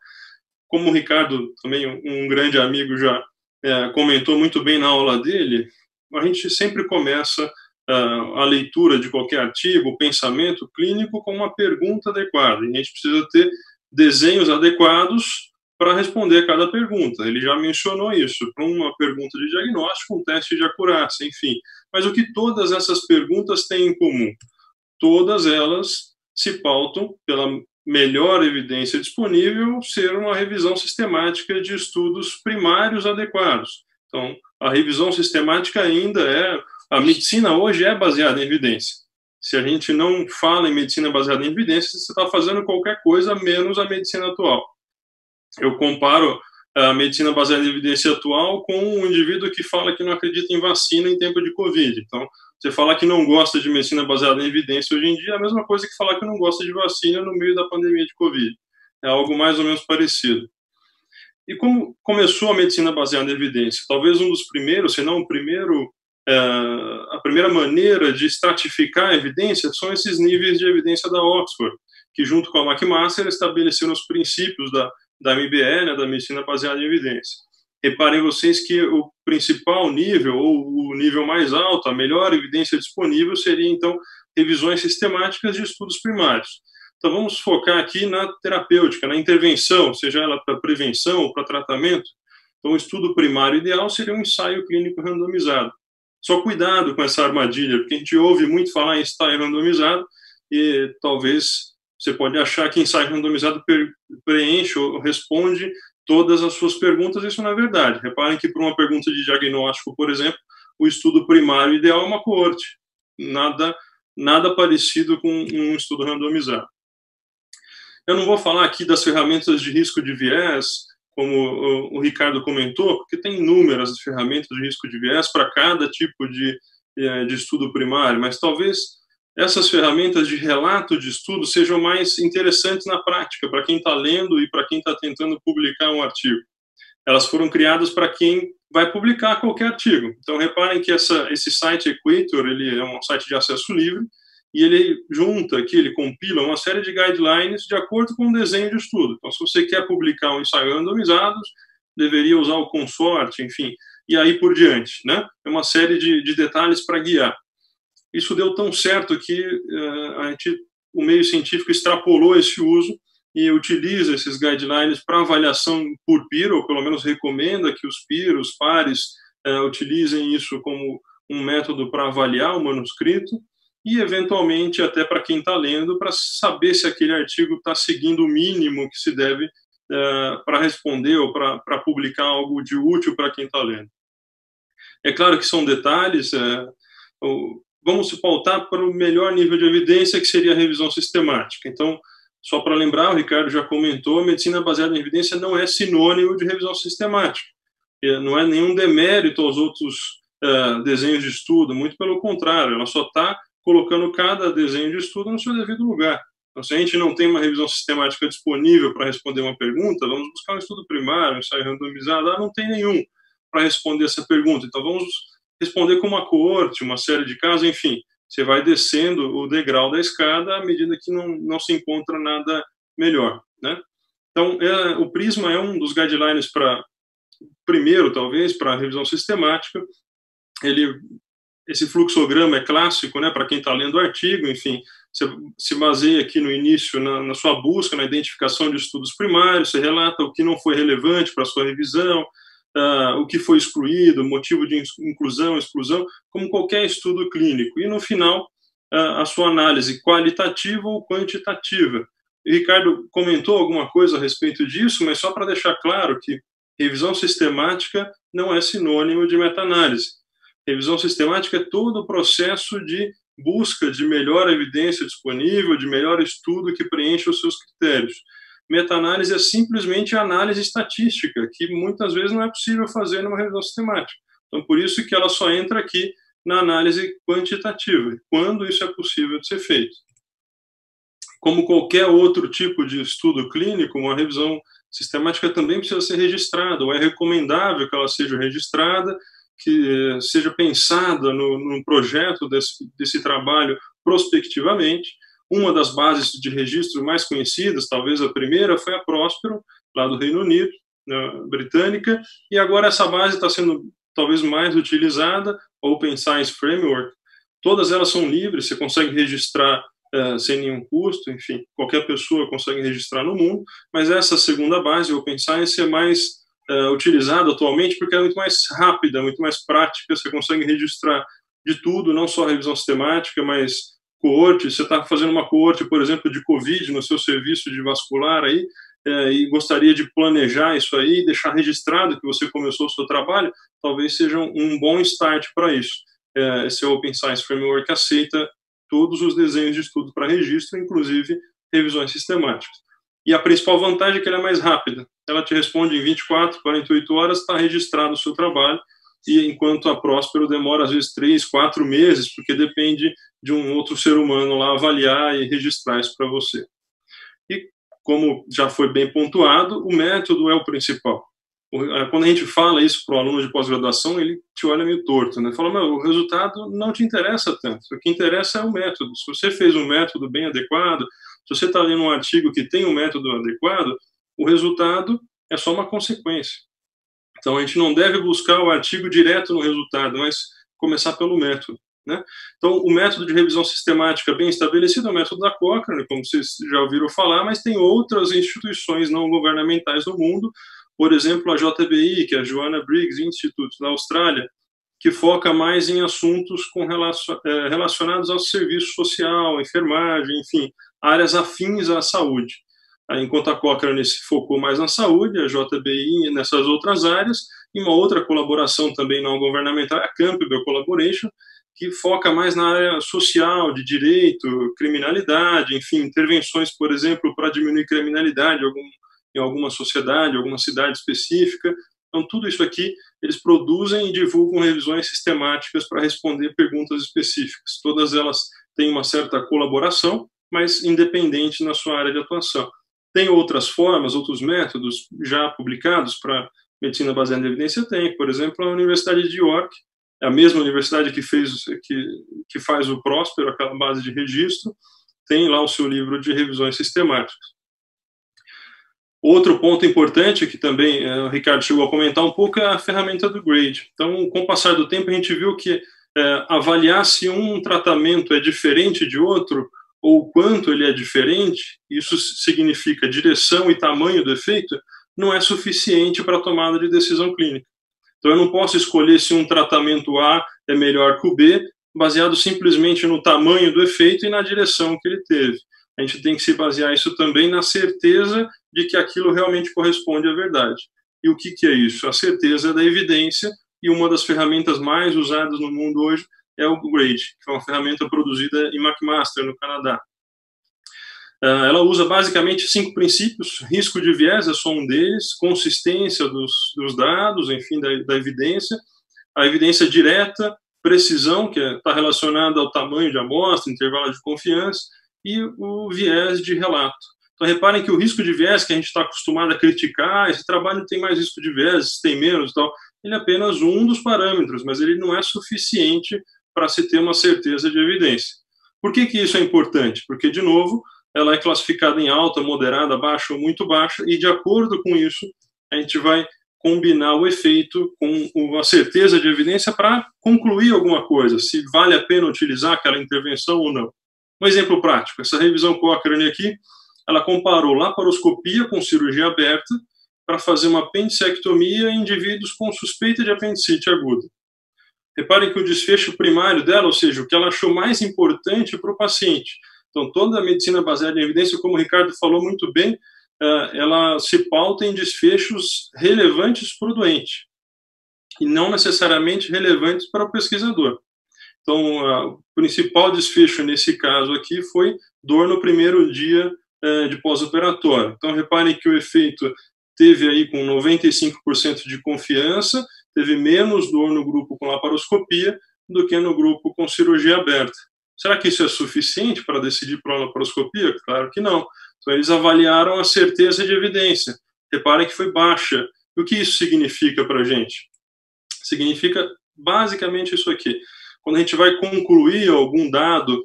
como o Ricardo, também um grande amigo, já é, comentou muito bem na aula dele, a gente sempre começa uh, a leitura de qualquer artigo, pensamento clínico, com uma pergunta adequada. E a gente precisa ter desenhos adequados para responder cada pergunta. Ele já mencionou isso, para uma pergunta de diagnóstico, um teste de acurácia, enfim. Mas o que todas essas perguntas têm em comum? Todas elas se pautam pela melhor evidência disponível ser uma revisão sistemática de estudos primários adequados. Então, a revisão sistemática ainda é. A medicina hoje é baseada em evidência. Se a gente não fala em medicina baseada em evidência, você está fazendo qualquer coisa menos a medicina atual. Eu comparo a medicina baseada em evidência atual com um indivíduo que fala que não acredita em vacina em tempo de Covid. Então, você falar que não gosta de medicina baseada em evidência hoje em dia é a mesma coisa que falar que não gosta de vacina no meio da pandemia de Covid. É algo mais ou menos parecido. E como começou a medicina baseada em evidência? Talvez um dos primeiros, se não o primeiro, a primeira maneira de estratificar a evidência são esses níveis de evidência da Oxford, que junto com a McMaster estabeleceram os princípios da, da MBE, né, da medicina baseada em evidência. Reparem vocês que o principal nível, ou o nível mais alto, a melhor evidência disponível seria, então, revisões sistemáticas de estudos primários. Então vamos focar aqui na terapêutica, na intervenção, seja ela para prevenção ou para tratamento. Então o estudo primário ideal seria um ensaio clínico randomizado. Só cuidado com essa armadilha, porque a gente ouve muito falar em ensaio randomizado e talvez você pode achar que ensaio randomizado preenche ou responde todas as suas perguntas, isso não é verdade. Reparem que para uma pergunta de diagnóstico, por exemplo, o estudo primário ideal é uma coorte, nada nada parecido com um estudo randomizado. Eu não vou falar aqui das ferramentas de risco de viés, como o Ricardo comentou, porque tem inúmeras ferramentas de risco de viés para cada tipo de, eh, de estudo primário, mas talvez essas ferramentas de relato de estudo sejam mais interessantes na prática, para quem está lendo e para quem está tentando publicar um artigo. Elas foram criadas para quem vai publicar qualquer artigo. Então, reparem que essa, esse site Equator, ele é um site de acesso livre, e ele junta aqui, ele compila uma série de guidelines de acordo com o desenho de estudo. Então, se você quer publicar um ensaio randomizado, deveria usar o consorte, enfim, e aí por diante, né? É uma série de, de detalhes para guiar. Isso deu tão certo que uh, a gente, o meio científico extrapolou esse uso e utiliza esses guidelines para avaliação por peer, ou pelo menos recomenda que os peer, os pares, uh, utilizem isso como um método para avaliar o manuscrito e, eventualmente, até para quem está lendo, para saber se aquele artigo está seguindo o mínimo que se deve uh, para responder ou para publicar algo de útil para quem está lendo. É claro que são detalhes, uh, vamos se pautar para o melhor nível de evidência, que seria a revisão sistemática. Então, só para lembrar, o Ricardo já comentou, medicina baseada em evidência não é sinônimo de revisão sistemática. Não é nenhum demérito aos outros uh, desenhos de estudo, muito pelo contrário, ela só está colocando cada desenho de estudo no seu devido lugar. Então, se a gente não tem uma revisão sistemática disponível para responder uma pergunta, vamos buscar um estudo primário, um ensaio randomizado. Ah, não tem nenhum para responder essa pergunta. Então, vamos responder com uma coorte, uma série de casos, enfim. Você vai descendo o degrau da escada à medida que não, não se encontra nada melhor, né? Então, é, o Prisma é um dos guidelines para, primeiro, talvez, para revisão sistemática. Ele esse fluxograma é clássico, né, para quem está lendo o artigo, enfim, você se baseia aqui no início na, na, sua busca, na identificação de estudos primários, você relata o que não foi relevante para a sua revisão, uh, o que foi excluído, motivo de inclusão, exclusão, como qualquer estudo clínico. E no final, uh, a sua análise qualitativa ou quantitativa. Ricardo comentou alguma coisa a respeito disso, mas só para deixar claro que revisão sistemática não é sinônimo de meta-análise Revisão sistemática é todo o processo de busca de melhor evidência disponível, de melhor estudo que preencha os seus critérios. Meta-análise é simplesmente análise estatística, que muitas vezes não é possível fazer numa revisão sistemática. Então, por isso que ela só entra aqui na análise quantitativa, quando isso é possível de ser feito. Como qualquer outro tipo de estudo clínico, uma revisão sistemática também precisa ser registrada, ou é recomendável que ela seja registrada, que eh, seja pensada no, no projeto desse, desse trabalho prospectivamente. Uma das bases de registro mais conhecidas, talvez a primeira, foi a Próspero, lá do Reino Unido, britânica, e agora essa base está sendo talvez mais utilizada, Open Science Framework. Todas elas são livres, você consegue registrar uh, sem nenhum custo, enfim, qualquer pessoa consegue registrar no mundo, mas essa segunda base, Open Science, é mais uh, utilizada atualmente porque é muito mais rápida, muito mais prática, você consegue registrar de tudo, não só revisão sistemática, mas coorte, você está fazendo uma coorte, por exemplo, de Covid no seu serviço de vascular aí, é, e gostaria de planejar isso aí, deixar registrado que você começou o seu trabalho, talvez seja um bom start para isso. É, esse Open Science Framework aceita todos os desenhos de estudo para registro, inclusive revisões sistemáticas. E a principal vantagem é que ela é mais rápida. Ela te responde em 24, 48 horas, está registrado o seu trabalho, e enquanto a Próspero demora às vezes 3, 4 meses, porque depende de um outro ser humano lá avaliar e registrar isso para você. E como já foi bem pontuado, o método é o principal. Quando a gente fala isso para o aluno de pós-graduação, ele te olha meio torto, né? Fala, o resultado não te interessa tanto. O que interessa é o método. Se você fez um método bem adequado, se você está lendo um artigo que tem um método adequado, o resultado é só uma consequência. Então, a gente não deve buscar o artigo direto no resultado, mas começar pelo método. Né? Então, o método de revisão sistemática bem estabelecido é o método da Cochrane, como vocês já ouviram falar, mas tem outras instituições não governamentais no mundo, por exemplo, a JBI, que é a Joanna Briggs Institute, na Austrália, que foca mais em assuntos com é, relacionados ao serviço social, enfermagem, enfim, áreas afins à saúde. Enquanto a Cochrane se focou mais na saúde, a JBI nessas outras áreas, e uma outra colaboração também não governamental, a Campbell Collaboration, que foca mais na área social, de direito, criminalidade, enfim, intervenções, por exemplo, para diminuir criminalidade em alguma sociedade, alguma cidade específica. Então, tudo isso aqui, eles produzem e divulgam revisões sistemáticas para responder perguntas específicas. Todas elas têm uma certa colaboração, mas independente na sua área de atuação. Tem outras formas, outros métodos já publicados para medicina baseada em evidência? Tem. Por exemplo, a Universidade de York, é a mesma universidade que fez que, que faz o Próspero, aquela base de registro, tem lá o seu livro de revisões sistemáticas. Outro ponto importante que também é, o Ricardo chegou a comentar um pouco é a ferramenta do grade. Então, com o passar do tempo, a gente viu que é, avaliar se um tratamento é diferente de outro ou quanto ele é diferente, isso significa direção e tamanho do efeito, não é suficiente para a tomada de decisão clínica. Então, eu não posso escolher se um tratamento A é melhor que o B, baseado simplesmente no tamanho do efeito e na direção que ele teve. A gente tem que se basear isso também na certeza de que aquilo realmente corresponde à verdade. E o que, que é isso? A certeza da evidência, e uma das ferramentas mais usadas no mundo hoje é o GRADE, que é uma ferramenta produzida em McMaster, no Canadá. Ah, ela usa basicamente cinco princípios. Risco de viés é só um deles, consistência dos, dos dados, enfim, da, da, evidência, a evidência direta, precisão, que está é, relacionada ao tamanho de amostra, intervalo de confiança, e o viés de relato. Então, reparem que o risco de viés, que a gente está acostumado a criticar, esse trabalho tem mais risco de viés, tem menos e tal, ele é apenas um dos parâmetros, mas ele não é suficiente para se ter uma certeza de evidência. Por que, que isso é importante? Porque, de novo, ela é classificada em alta, moderada, baixa ou muito baixa, e de acordo com isso, a gente vai combinar o efeito com a certeza de evidência para concluir alguma coisa, se vale a pena utilizar aquela intervenção ou não. Um exemplo prático, essa revisão Cochrane aqui, ela comparou laparoscopia com cirurgia aberta para fazer uma apendicectomia em indivíduos com suspeita de apendicite aguda. Reparem que o desfecho primário dela, ou seja, o que ela achou mais importante para o paciente, então, toda a medicina baseada em evidência, como o Ricardo falou muito bem, eh, ela se pauta em desfechos relevantes para o doente e não necessariamente relevantes para o pesquisador. Então, o principal desfecho nesse caso aqui foi dor no primeiro dia eh, de pós-operatório. Então, reparem que o efeito teve aí com 95% de confiança, teve menos dor no grupo com laparoscopia do que no grupo com cirurgia aberta. Será que isso é suficiente para decidir uma laparoscopia? Claro que não. Então, eles avaliaram a certeza de evidência. Reparem que foi baixa. O que isso significa para a gente? Significa basicamente isso aqui. Quando a gente vai concluir algum dado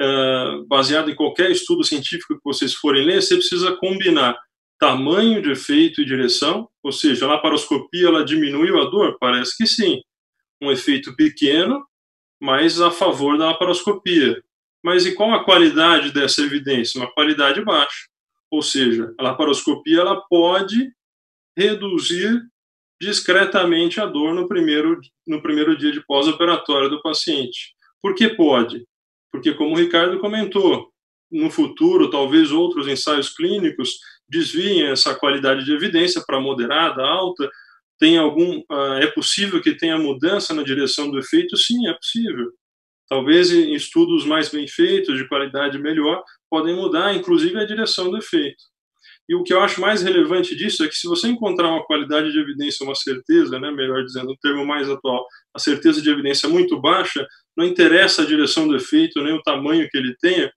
uh, baseado em qualquer estudo científico que vocês forem ler, você precisa combinar tamanho de efeito e direção, ou seja, a laparoscopia ela diminuiu a dor? Parece que sim. Um efeito pequeno mas a favor da laparoscopia. Mas e qual a qualidade dessa evidência? Uma qualidade baixa. Ou seja, a laparoscopia ela pode reduzir discretamente a dor no primeiro, no primeiro dia de pós-operatório do paciente. Por que pode? Porque, como o Ricardo comentou, no futuro, talvez outros ensaios clínicos desviem essa qualidade de evidência para moderada, alta, tem algum uh, é possível que tenha mudança na direção do efeito? Sim, é possível. Talvez em estudos mais bem feitos, de qualidade melhor, podem mudar, inclusive, a direção do efeito. E o que eu acho mais relevante disso é que se você encontrar uma qualidade de evidência, uma certeza, né, melhor dizendo, um termo mais atual, a certeza de evidência muito baixa, não interessa a direção do efeito, nem o tamanho que ele tenha,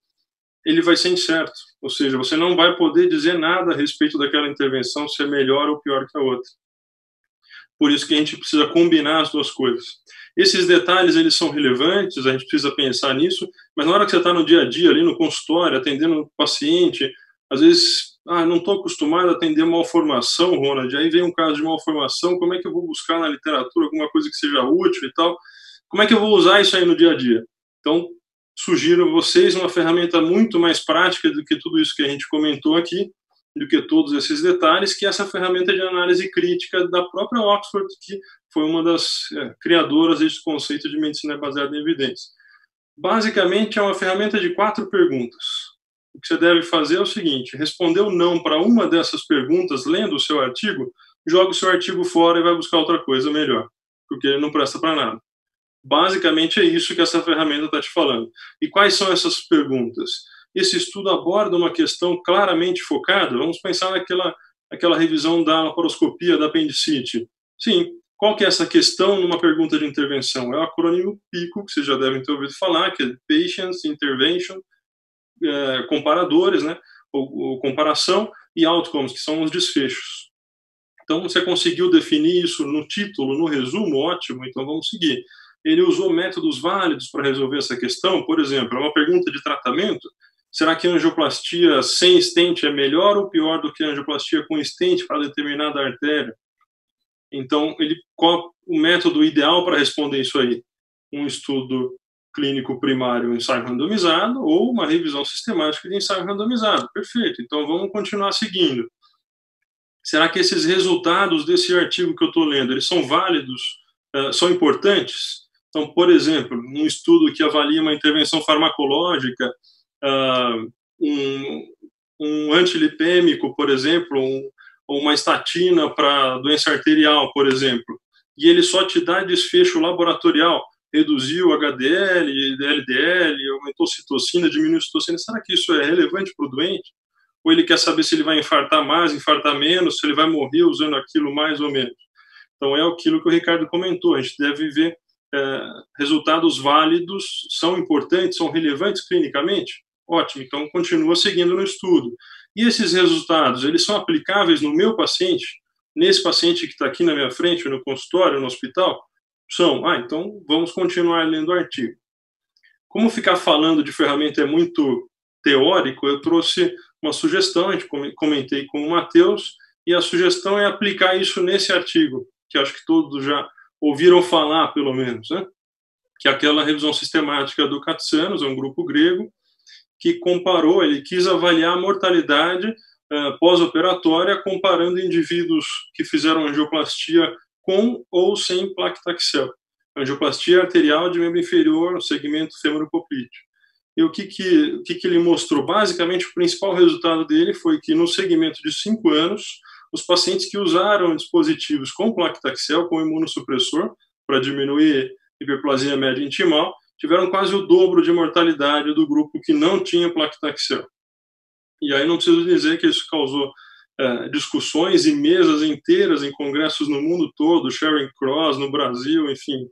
ele vai ser incerto. Ou seja, você não vai poder dizer nada a respeito daquela intervenção, se é melhor ou pior que a outra. Por isso que a gente precisa combinar as duas coisas. Esses detalhes eles são relevantes, a gente precisa pensar nisso, mas na hora que você está no dia a dia, ali no consultório, atendendo o paciente, às vezes, ah, não estou acostumado a atender malformação, Ronald, aí vem um caso de malformação, como é que eu vou buscar na literatura alguma coisa que seja útil e tal? Como é que eu vou usar isso aí no dia a dia? Então, sugiro a vocês uma ferramenta muito mais prática do que tudo isso que a gente comentou aqui, do que todos esses detalhes, que é essa ferramenta de análise crítica da própria Oxford, que foi uma das é, criadoras desse conceito de medicina baseada em evidência. Basicamente, é uma ferramenta de quatro perguntas. O que você deve fazer é o seguinte: respondeu não para uma dessas perguntas, lendo o seu artigo, joga o seu artigo fora e vai buscar outra coisa melhor, porque ele não presta para nada. Basicamente é isso que essa ferramenta está te falando. E quais são essas perguntas? Esse estudo aborda uma questão claramente focada. Vamos pensar naquela aquela revisão da laparoscopia da apendicite. Sim, qual que é essa questão numa pergunta de intervenção? É o acrônimo PICO, que vocês já devem ter ouvido falar, que é Patients, Intervention, é, comparadores, né, ou, ou comparação, e outcomes, que são os desfechos. Então, você conseguiu definir isso no título, no resumo, ótimo, então vamos seguir. Ele usou métodos válidos para resolver essa questão, por exemplo, é uma pergunta de tratamento, será que angioplastia sem estente é melhor ou pior do que angioplastia com estente para determinada artéria? Então, ele, qual o método ideal para responder isso aí? Um estudo clínico primário, ensaio randomizado, ou uma revisão sistemática de ensaio randomizado. Perfeito. Então, vamos continuar seguindo. Será que esses resultados desse artigo que eu estou lendo, eles são válidos, são importantes? Então, por exemplo, um estudo que avalia uma intervenção farmacológica, uh, um, um antilipêmico, por exemplo, um, uma estatina para doença arterial, por exemplo, e ele só te dá desfecho laboratorial, reduziu HDL, LDL, aumentou citocina, diminuiu citocina, será que isso é relevante para o doente? Ou ele quer saber se ele vai infartar mais, infartar menos, se ele vai morrer usando aquilo mais ou menos? Então é aquilo que o Ricardo comentou, a gente deve ver resultados válidos, são importantes, são relevantes clinicamente? Ótimo, então continua seguindo no estudo. E esses resultados, eles são aplicáveis no meu paciente, nesse paciente que está aqui na minha frente, no consultório, no hospital? São. Ah, então vamos continuar lendo o artigo. Como ficar falando de ferramenta é muito teórico, eu trouxe uma sugestão, a gente comentei com o Matheus, e a sugestão é aplicar isso nesse artigo, que acho que todos já ouviram falar, pelo menos, né? que aquela revisão sistemática do Katsanos, é um grupo grego, que comparou, ele quis avaliar a mortalidade uh, pós-operatória comparando indivíduos que fizeram angioplastia com ou sem plaquetaxel, angioplastia arterial de membro inferior segmento femoropoplíteo. E o que que, o que que ele mostrou? Basicamente, o principal resultado dele foi que no segmento de 5 anos, os pacientes que usaram dispositivos com plaquetaxel, com imunossupressor, para diminuir hiperplasia média intimal, tiveram quase o dobro de mortalidade do grupo que não tinha plaquetaxel. E aí não preciso dizer que isso causou é, discussões e mesas inteiras em congressos no mundo todo, Sharing Cross no Brasil, enfim,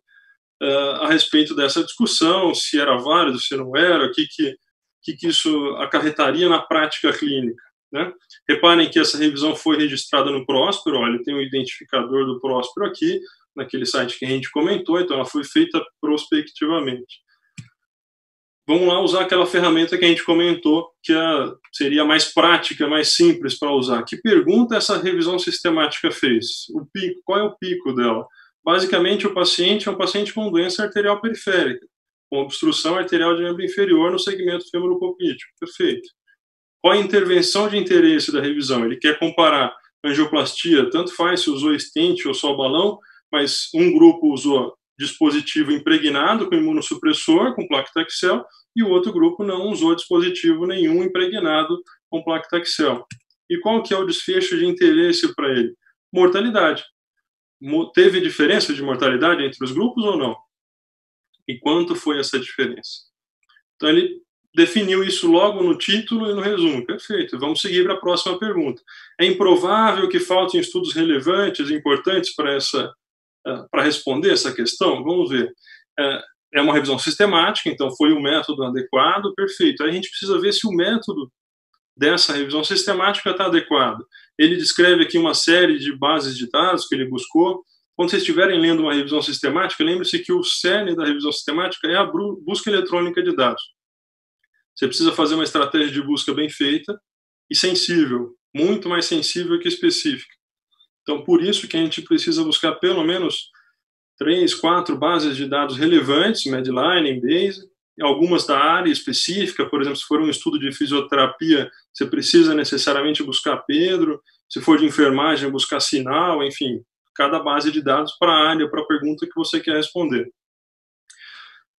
é, a respeito dessa discussão, se era válido, se não era, o que, que, que, isso acarretaria na prática clínica. Né? Reparem que essa revisão foi registrada no Próspero, olha, tem o identificador do Próspero aqui, naquele site que a gente comentou, então ela foi feita prospectivamente. Vamos lá usar aquela ferramenta que a gente comentou, que é, seria mais prática, mais simples para usar. Que pergunta essa revisão sistemática fez? O pico, qual é o pico dela? Basicamente, o paciente é um paciente com doença arterial periférica, com obstrução arterial de membro inferior no segmento femoropopítico. Perfeito. Qual a intervenção de interesse da revisão? Ele quer comparar angioplastia, tanto faz se usou estente ou só balão, mas um grupo usou dispositivo impregnado com imunossupressor, com plaquetaxel, e o outro grupo não usou dispositivo nenhum impregnado com plaquetaxel. E qual que é o desfecho de interesse para ele? Mortalidade. Teve diferença de mortalidade entre os grupos ou não? E quanto foi essa diferença? Então ele definiu isso logo no título e no resumo. Perfeito. Vamos seguir para a próxima pergunta. É improvável que faltem estudos relevantes e importantes para essa eh, para responder essa questão, vamos ver. É, é uma revisão sistemática, então foi o método adequado, perfeito. Aí a gente precisa ver se o método dessa revisão sistemática está adequado. Ele descreve aqui uma série de bases de dados que ele buscou. Quando vocês estiverem lendo uma revisão sistemática, lembre-se que o cerne da revisão sistemática é a busca eletrônica de dados. Você precisa fazer uma estratégia de busca bem feita e sensível, muito mais sensível que específica. Então, por isso que a gente precisa buscar pelo menos três, quatro bases de dados relevantes, Medline, Embase, algumas da área específica, por exemplo, se for um estudo de fisioterapia, você precisa necessariamente buscar Pedro, se for de enfermagem, buscar sinal, enfim, cada base de dados para a área, para a pergunta que você quer responder.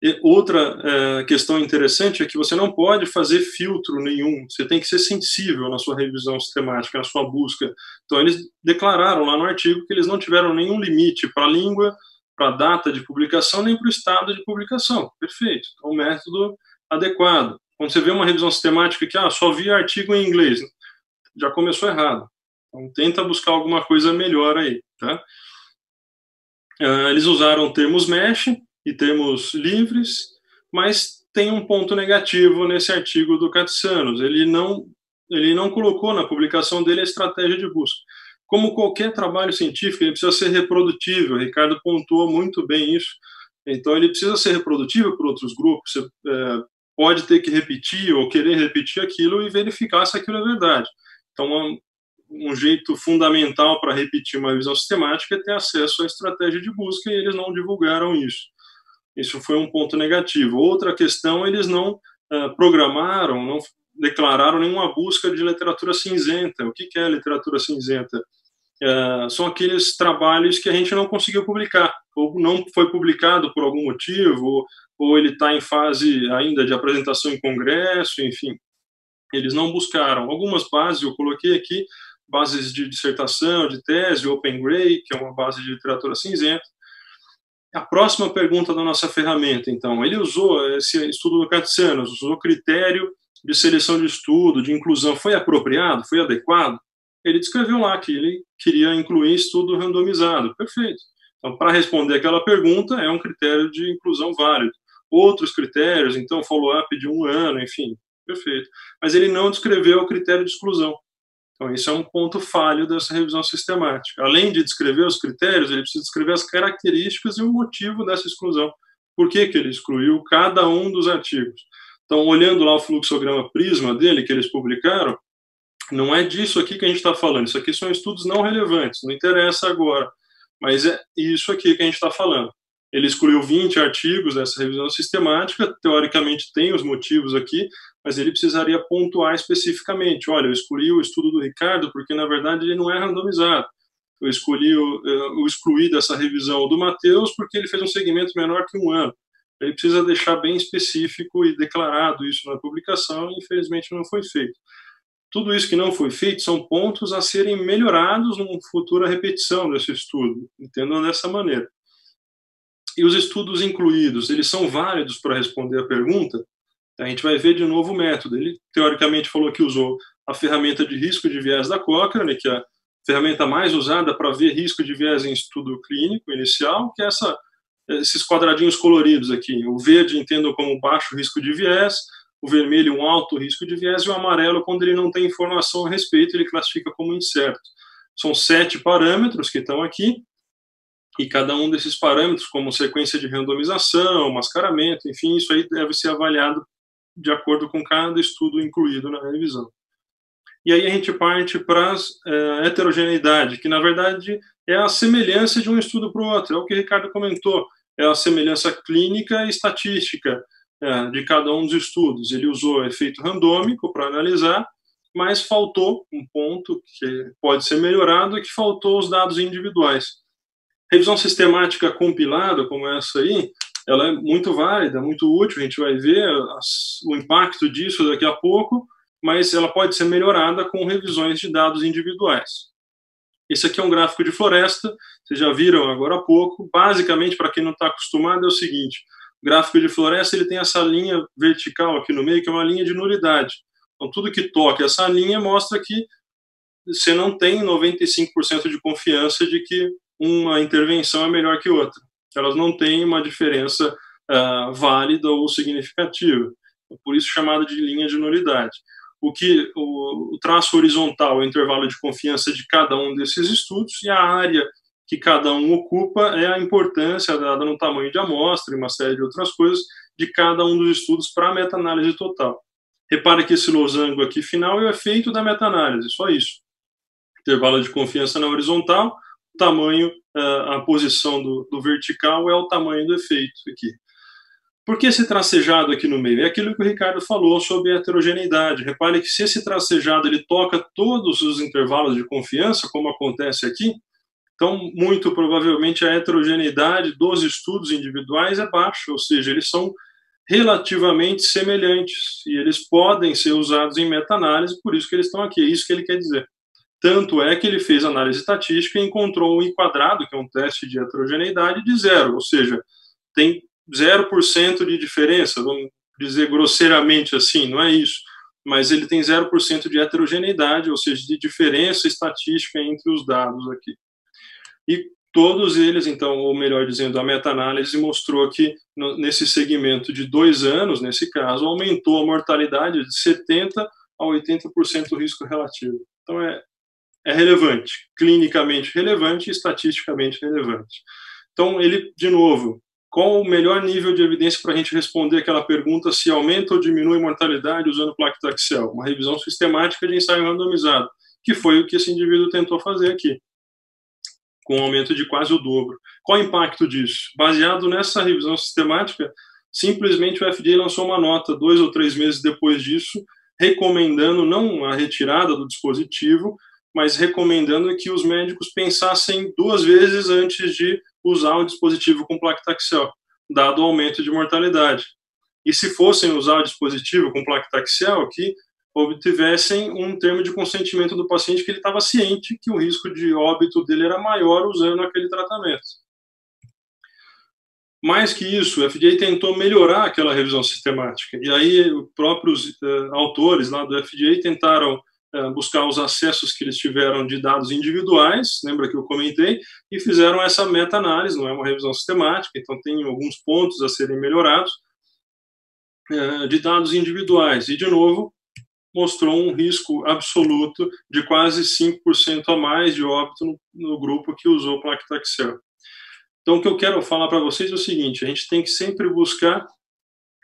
E outra é, questão interessante é que você não pode fazer filtro nenhum, você tem que ser sensível na sua revisão sistemática, na sua busca. Então, eles declararam lá no artigo que eles não tiveram nenhum limite para a língua, para a data de publicação, nem para o estado de publicação. Perfeito. Então, o método adequado. Quando você vê uma revisão sistemática que ah, só vi artigo em inglês, já começou errado. Então, tenta buscar alguma coisa melhor aí. Tá? Uh, eles usaram termos mesh, e termos livres, mas tem um ponto negativo nesse artigo do Katsanos. Ele não, ele não colocou na publicação dele a estratégia de busca. Como qualquer trabalho científico, ele precisa ser reprodutível. O Ricardo pontuou muito bem isso. Então, ele precisa ser reprodutível por outros grupos. Você é, pode ter que repetir ou querer repetir aquilo e verificar se aquilo é verdade. Então, um, um jeito fundamental para repetir uma visão sistemática é ter acesso à estratégia de busca e eles não divulgaram isso. Isso foi um ponto negativo. Outra questão, eles não uh, programaram, não declararam nenhuma busca de literatura cinzenta. O que, que é literatura cinzenta? Uh, são aqueles trabalhos que a gente não conseguiu publicar, ou não foi publicado por algum motivo, ou, ou ele está em fase ainda de apresentação em congresso, enfim. Eles não buscaram. Algumas bases eu coloquei aqui, bases de dissertação, de tese, Open Gray, que é uma base de literatura cinzenta, a próxima pergunta da nossa ferramenta, então, ele usou esse estudo do Katsanos, usou critério de seleção de estudo, de inclusão, foi apropriado, foi adequado? Ele descreveu lá que ele queria incluir estudo randomizado, perfeito. Então, para responder aquela pergunta, é um critério de inclusão válido. Outros critérios, então, follow-up de um ano, enfim, perfeito. Mas ele não descreveu o critério de exclusão. Então, isso é um ponto falho dessa revisão sistemática. Além de descrever os critérios, ele precisa descrever as características e o motivo dessa exclusão. Por que, que ele excluiu cada um dos artigos? Então, olhando lá o fluxograma Prisma dele, que eles publicaram, não é disso aqui que a gente está falando. Isso aqui são estudos não relevantes, não interessa agora. Mas é isso aqui que a gente está falando. Ele excluiu 20 artigos dessa revisão sistemática, teoricamente tem os motivos aqui, mas ele precisaria pontuar especificamente. Olha, eu escolhi o estudo do Ricardo porque, na verdade, ele não é randomizado. Eu escolhi o, eu excluí dessa revisão do Matheus porque ele fez um segmento menor que um ano. Ele precisa deixar bem específico e declarado isso na publicação, e infelizmente não foi feito. Tudo isso que não foi feito são pontos a serem melhorados numa futura repetição desse estudo, entendam dessa maneira. E os estudos incluídos, eles são válidos para responder a pergunta? A gente vai ver de novo o método. Ele, teoricamente, falou que usou a ferramenta de risco de viés da Cochrane, que é a ferramenta mais usada para ver risco de viés em estudo clínico inicial, que é essa, esses quadradinhos coloridos aqui. O verde entendo como baixo risco de viés, o vermelho um alto risco de viés e o amarelo, quando ele não tem informação a respeito, ele classifica como incerto. São sete parâmetros que estão aqui, e cada um desses parâmetros, como sequência de randomização, mascaramento, enfim, isso aí deve ser avaliado de acordo com cada estudo incluído na revisão. E aí a gente parte para a é, heterogeneidade, que na verdade é a semelhança de um estudo para o outro, é o que o Ricardo comentou, é a semelhança clínica e estatística é, de cada um dos estudos. Ele usou efeito randômico para analisar, mas faltou um ponto que pode ser melhorado, que faltou os dados individuais. Revisão sistemática compilada, como essa aí, ela é muito válida, muito útil, a gente vai ver as, o impacto disso daqui a pouco, mas ela pode ser melhorada com revisões de dados individuais. Esse aqui é um gráfico de floresta, vocês já viram agora há pouco. Basicamente, para quem não está acostumado, é o seguinte: o gráfico de floresta ele tem essa linha vertical aqui no meio, que é uma linha de nulidade. Então, tudo que toca essa linha mostra que você não tem 95% de confiança de que uma intervenção é melhor que outra. Elas não têm uma diferença uh, válida ou significativa. Por isso chamada de linha de nulidade. O que o, o traço horizontal o intervalo de confiança de cada um desses estudos e a área que cada um ocupa é a importância dada no tamanho de amostra e uma série de outras coisas de cada um dos estudos para a meta-análise total. Repare que esse losango aqui final é o efeito da meta-análise, só isso. Intervalo de confiança na horizontal, tamanho a posição do, do vertical é o tamanho do efeito aqui. Por que esse tracejado aqui no meio? É aquilo que o Ricardo falou sobre a heterogeneidade. Repare que se esse tracejado ele toca todos os intervalos de confiança, como acontece aqui, então muito provavelmente a heterogeneidade dos estudos individuais é baixa, ou seja, eles são relativamente semelhantes e eles podem ser usados em meta-análise, por isso que eles estão aqui, é isso que ele quer dizer. Tanto é que ele fez análise estatística e encontrou um enquadrado, que é um teste de heterogeneidade, de zero, ou seja, tem 0% de diferença, vamos dizer grosseiramente assim, não é isso, mas ele tem 0% de heterogeneidade, ou seja, de diferença estatística entre os dados aqui. E todos eles, então, ou melhor dizendo, a meta-análise mostrou que nesse segmento de dois anos, nesse caso, aumentou a mortalidade de 70% a 80% do risco relativo. Então, é, é relevante, clinicamente relevante e estatisticamente relevante. Então, ele, de novo, qual o melhor nível de evidência para a gente responder aquela pergunta se aumenta ou diminui a mortalidade usando Taxiel? Uma revisão sistemática de ensaio randomizado, que foi o que esse indivíduo tentou fazer aqui, com um aumento de quase o dobro. Qual o impacto disso? Baseado nessa revisão sistemática, simplesmente o FDA lançou uma nota dois ou três meses depois disso, recomendando não a retirada do dispositivo, mas recomendando que os médicos pensassem duas vezes antes de usar o dispositivo com plaquetaxel, dado o aumento de mortalidade. E se fossem usar o dispositivo com plaquetaxel, que obtivessem um termo de consentimento do paciente que ele estava ciente que o risco de óbito dele era maior usando aquele tratamento. Mais que isso, o FDA tentou melhorar aquela revisão sistemática. E aí, os próprios uh, autores lá do FDA tentaram buscar os acessos que eles tiveram de dados individuais, lembra que eu comentei, e fizeram essa meta-análise, não é uma revisão sistemática, então tem alguns pontos a serem melhorados, eh, de dados individuais. E, de novo, mostrou um risco absoluto de quase 5% a mais de óbito no, grupo que usou o Plactaxel. Então, o que eu quero falar para vocês é o seguinte: a gente tem que sempre buscar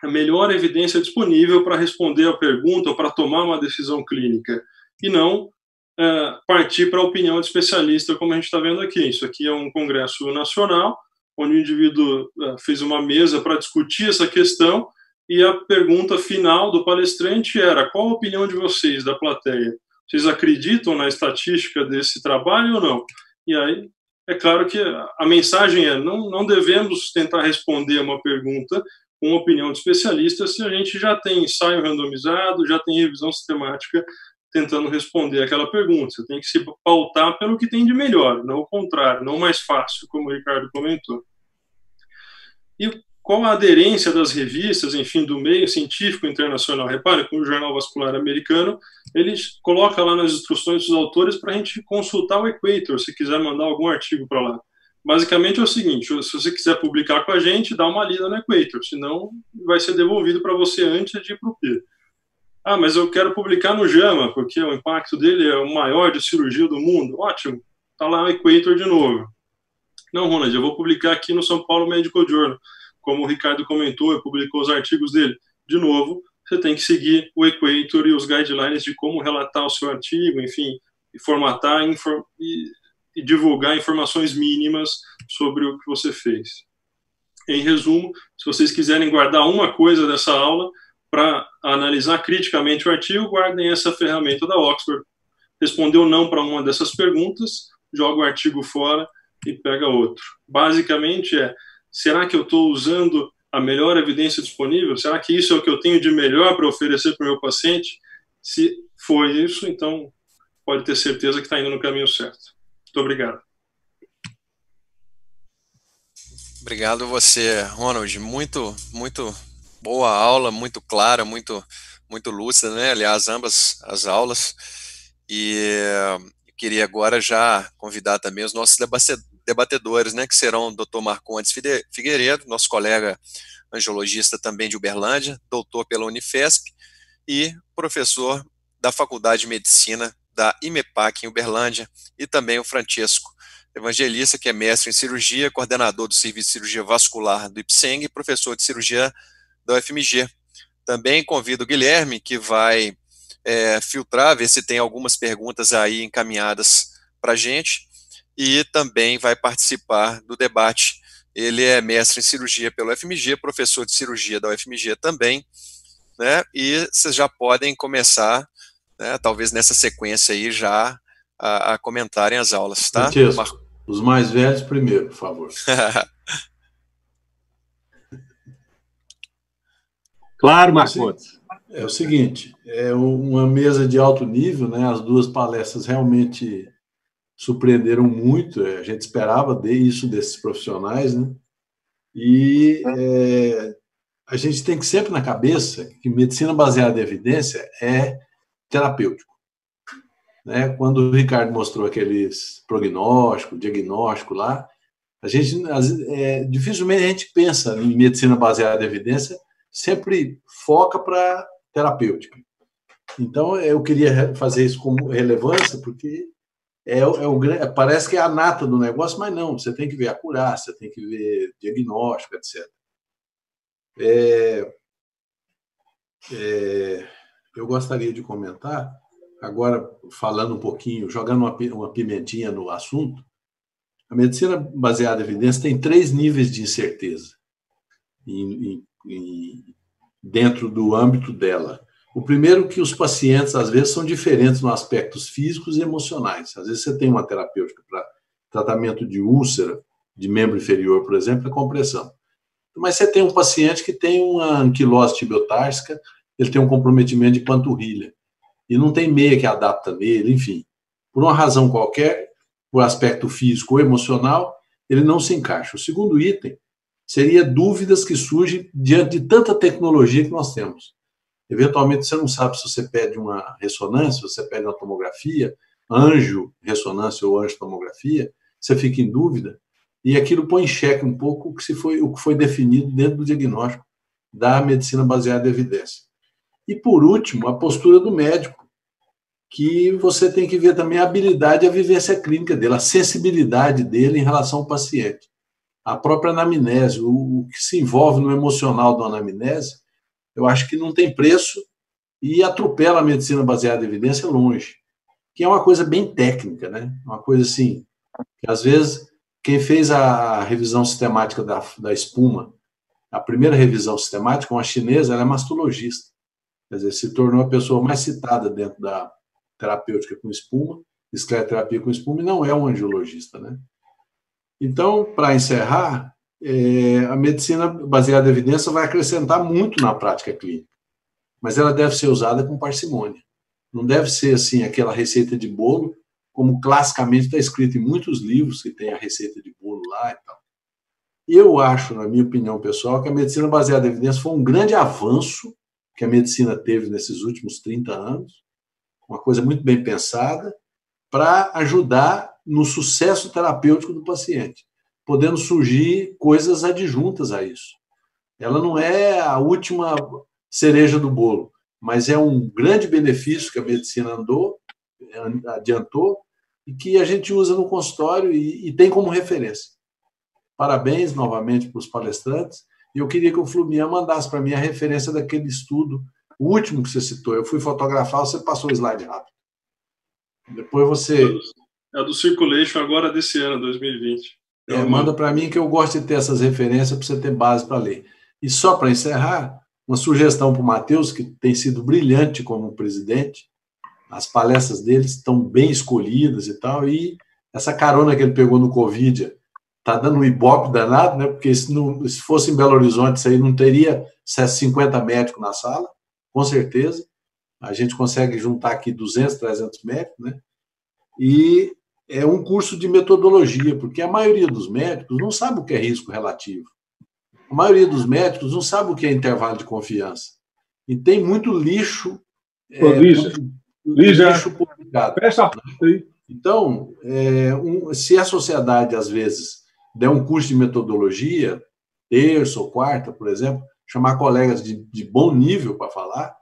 a melhor evidência disponível para responder a pergunta ou para tomar uma decisão clínica e não é, partir para a opinião de especialista, como a gente está vendo aqui. Isso aqui é um congresso nacional, onde o indivíduo é, fez uma mesa para discutir essa questão, e a pergunta final do palestrante era: qual a opinião de vocês, da plateia? Vocês acreditam na estatística desse trabalho ou não? E aí, é claro que a mensagem é: não, não devemos tentar responder uma pergunta com opinião de especialista se a gente já tem ensaio randomizado, já tem revisão sistemática tentando responder aquela pergunta. Você tem que se pautar pelo que tem de melhor, não o contrário, não mais fácil, como o Ricardo comentou. E qual a aderência das revistas, enfim, do meio científico internacional? Repare que o Jornal Vascular Americano, ele coloca lá nas instruções dos autores para a gente consultar o Equator, se quiser mandar algum artigo para lá. Basicamente é o seguinte, se você quiser publicar com a gente, dá uma lida no Equator, senão vai ser devolvido para você antes de ir para o PIR. Ah, mas eu quero publicar no JAMA, porque o impacto dele é o maior de cirurgia do mundo. Ótimo, está lá o Equator de novo. Não, Ronald, eu vou publicar aqui no São Paulo Medical Journal. Como o Ricardo comentou, e publicou os artigos dele. De novo, você tem que seguir o Equator e os guidelines de como relatar o seu artigo, enfim, e formatar inform e, e divulgar informações mínimas sobre o que você fez. Em resumo, se vocês quiserem guardar uma coisa dessa aula, para analisar criticamente o artigo, guardem essa ferramenta da Oxford. Respondeu não para uma dessas perguntas, joga o artigo fora e pega outro. Basicamente é: será que eu estou usando a melhor evidência disponível? Será que isso é o que eu tenho de melhor para oferecer para o meu paciente? Se for isso, então pode ter certeza que está indo no caminho certo. Muito obrigado. Obrigado você, Ronald. Muito, muito boa aula, muito clara, muito, muito lúcida, né? Aliás, ambas as aulas. E queria agora já convidar também os nossos debatedores, né? Que serão o Dr. Marcondes Figueiredo, nosso colega angiologista também de Uberlândia, doutor pela Unifesp e professor da Faculdade de Medicina da IMEPAC em Uberlândia, e também o Francesco Evangelista, que é mestre em cirurgia, coordenador do Serviço de Cirurgia Vascular do IPSENG e professor de cirurgia da UFMG. Também convido o Guilherme, que vai é, filtrar, ver se tem algumas perguntas aí encaminhadas para a gente. e também vai participar do debate. Ele é mestre em cirurgia pelo UFMG, professor de cirurgia da UFMG também, né? E vocês já podem começar, né, talvez nessa sequência aí, já a, a comentarem as aulas, tá? Mar... Os mais velhos primeiro, por favor. claro, Marcos. É o seguinte, é uma mesa de alto nível, né? As duas palestras realmente surpreenderam muito. É, a gente esperava de isso desses profissionais, né? E é, a gente tem que sempre na cabeça que medicina baseada em evidência é terapêutico. Né? Quando o Ricardo mostrou aqueles prognóstico, diagnóstico lá, a gente é, dificilmente a gente pensa em medicina baseada em evidência, sempre foca para terapêutica. Então eu queria fazer isso com relevância porque é, é o, parece que é a nata do negócio, mas não. Você tem que ver a curar, você tem que ver diagnóstico, etc. É, é, eu gostaria de comentar, agora falando um pouquinho, jogando uma, uma pimentinha no assunto, a medicina baseada em evidência tem três níveis de incerteza em, em, em, dentro do âmbito dela. O primeiro que os pacientes, às vezes, são diferentes nos aspectos físicos e emocionais. Às vezes você tem uma terapêutica para tratamento de úlcera de membro inferior, por exemplo, é compressão mas você tem um paciente que tem uma anquilose tibiotársica, ele tem um comprometimento de panturrilha, e não tem meia que adapta nele, enfim. Por uma razão qualquer, por aspecto físico ou emocional, ele não se encaixa. O segundo item seria dúvidas que surgem diante de tanta tecnologia que nós temos. Eventualmente, você não sabe se você pede uma ressonância, se você pede uma tomografia, anjo ressonância ou anjo tomografia, você fica em dúvida e aquilo põe em xeque um pouco o que, se foi, o que foi definido dentro do diagnóstico da medicina baseada em evidência. E, por último, a postura do médico, que você tem que ver também a habilidade a vivência clínica dele, a sensibilidade dele em relação ao paciente. A própria anamnese, o, o que se envolve no emocional do anamnese, eu acho que não tem preço e atropela a medicina baseada em evidência longe, que é uma coisa bem técnica, né? Uma coisa assim, que às vezes quem fez a revisão sistemática da, da espuma, a primeira revisão sistemática, uma chinesa, ela é mastologista. Quer dizer, se tornou a pessoa mais citada dentro da terapêutica com espuma, escleroterapia com espuma, e não é um angiologista, né? Então, para encerrar, é, a medicina baseada em evidência vai acrescentar muito na prática clínica, mas ela deve ser usada com parcimônia. Não deve ser assim aquela receita de bolo como classicamente está escrito em muitos livros que tem a receita de bolo lá e tal. Eu acho, na minha opinião pessoal, que a medicina baseada em evidência foi um grande avanço que a medicina teve nesses últimos 30 anos, uma coisa muito bem pensada, para ajudar no sucesso terapêutico do paciente, podendo surgir coisas adjuntas a isso. Ela não é a última cereja do bolo, mas é um grande benefício que a medicina andou, adiantou, e que a gente usa no consultório e, e tem como referência. Parabéns novamente para os palestrantes. E eu queria que o Fluminha mandasse para mim a referência daquele estudo, o último que você citou. Eu fui fotografar, você passou o slide rápido. Depois você. É do Circulation agora desse ano, 2020. É, manda para mim que eu gosto de ter essas referências para você ter base para ler. E só para encerrar, uma sugestão para o Matheus, que tem sido brilhante como presidente, as palestras deles estão bem escolhidas e tal, e essa carona que ele pegou no Covid tá dando um ibope danado, né? Porque se, não, se fosse em Belo Horizonte, isso aí não teria 50 médicos na sala, com certeza. A gente consegue juntar aqui 200, 300 médicos, né? E é um curso de metodologia, porque a maioria dos médicos não sabe o que é risco relativo. A maioria dos médicos não sabe o que é intervalo de confiança. E tem muito lixo. é, muito, Lígia, lixo publicado. Fecha aí. Então, é, um, se a sociedade, às vezes, der um curso de metodologia, terça ou quarta, por exemplo, chamar colegas de, de bom nível para falar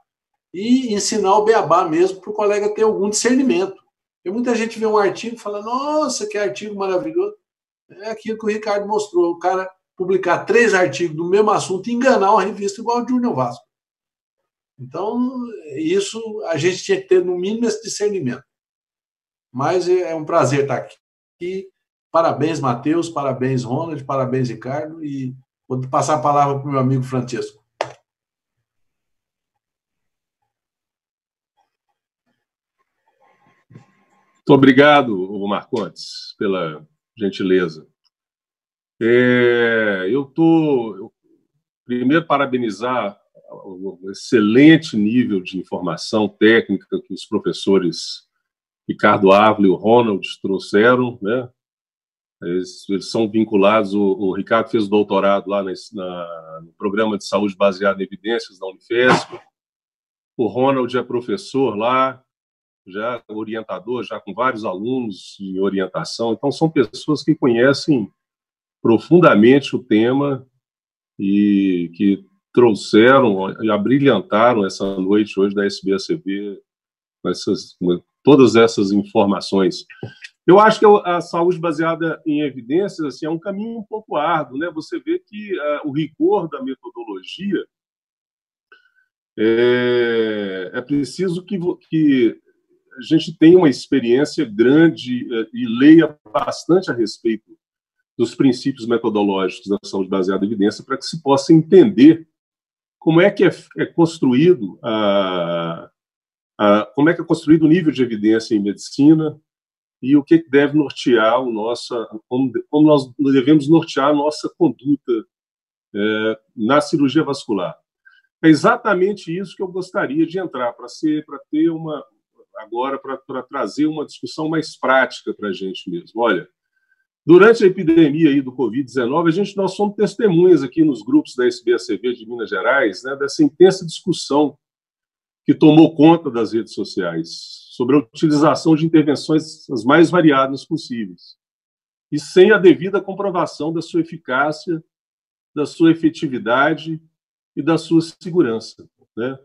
e ensinar o beabá mesmo para o colega ter algum discernimento. Porque muita gente vê um artigo e fala, nossa, que artigo maravilhoso. É aquilo que o Ricardo mostrou, o cara publicar três artigos do mesmo assunto e enganar uma revista igual o Júnior Vasco. Então, isso a gente tinha que ter, no mínimo, esse discernimento. Mas é um prazer estar aqui. Parabéns, Matheus, parabéns, Ronald, parabéns, Ricardo, e vou passar a palavra para o meu amigo Francisco. Muito obrigado, Marcontes, pela gentileza. É, eu estou. Primeiro, parabenizar o excelente nível de informação técnica que os professores Ricardo Ávila e o Ronald trouxeram, né? Eles, eles são vinculados. O, o, Ricardo fez o doutorado lá nesse, na, no programa de saúde baseado em evidências da Unifesp. O Ronald é professor lá, já orientador, já com vários alunos em orientação. Então, são pessoas que conhecem profundamente o tema e que trouxeram e abrilhantaram essa noite hoje da SBACB com essas, todas essas informações. Eu acho que a saúde baseada em evidências assim, é um caminho um pouco árduo. Né? Você vê que uh, o rigor da metodologia é, é preciso que, que, a gente tenha uma experiência grande uh, e leia bastante a respeito dos princípios metodológicos da saúde baseada em evidência para que se possa entender como é que é, é construído a, a, como é que é construído o nível de evidência em medicina e o que deve nortear o nosso, como, como nós devemos nortear a nossa conduta é, na cirurgia vascular. É exatamente isso que eu gostaria de entrar para ser, para ter uma agora para trazer uma discussão mais prática para a gente mesmo. Olha, Durante a epidemia aí do Covid-19, a gente nós somos testemunhas aqui nos grupos da SBACV de Minas Gerais, né, dessa intensa discussão que tomou conta das redes sociais sobre a utilização de intervenções as mais variadas possíveis e sem a devida comprovação da sua eficácia, da sua efetividade e da sua segurança, né?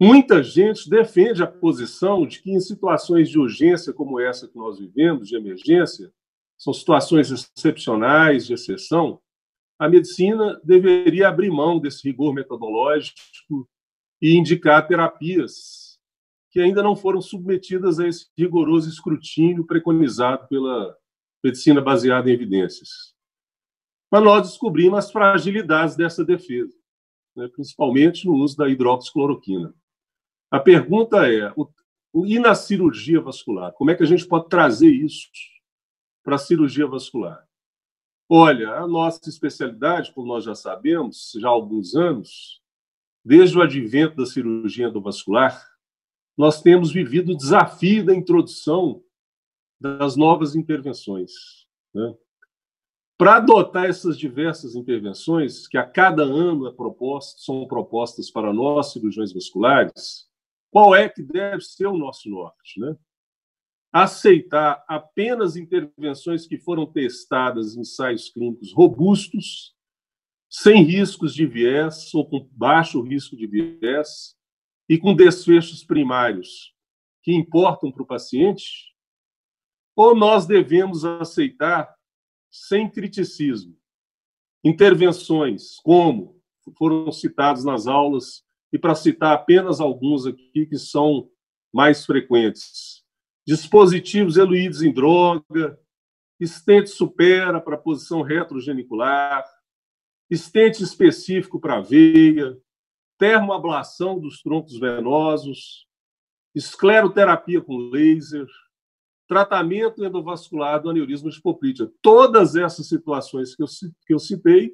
Muita gente defende a posição de que em situações de urgência como essa que nós vivemos, de emergência, são situações excepcionais, de exceção, a medicina deveria abrir mão desse rigor metodológico e indicar terapias que ainda não foram submetidas a esse rigoroso escrutínio preconizado pela medicina baseada em evidências. Mas nós descobrimos as fragilidades dessa defesa, né, principalmente no uso da hidroxicloroquina. A pergunta é: e na cirurgia vascular? Como é que a gente pode trazer isso para a cirurgia vascular? Olha, a nossa especialidade, como nós já sabemos, já há alguns anos, desde o advento da cirurgia endovascular, nós temos vivido o desafio da introdução das novas intervenções. Né? Para adotar essas diversas intervenções, que a cada ano é são propostas para nós, cirurgiões vasculares, qual é que deve ser o nosso norte? Né? aceitar apenas intervenções que foram testadas em ensaios clínicos robustos, sem riscos de viés ou com baixo risco de viés e com desfechos primários que importam para o paciente, ou nós devemos aceitar sem criticismo intervenções como foram citados nas aulas e para citar apenas alguns aqui que são mais frequentes dispositivos eluídos em droga, estente supera para posição retrogenicular, estente específico para veia, termoablação dos troncos venosos, escleroterapia com laser, tratamento endovascular do aneurisma de Popliteal. Todas essas situações que eu, que eu citei,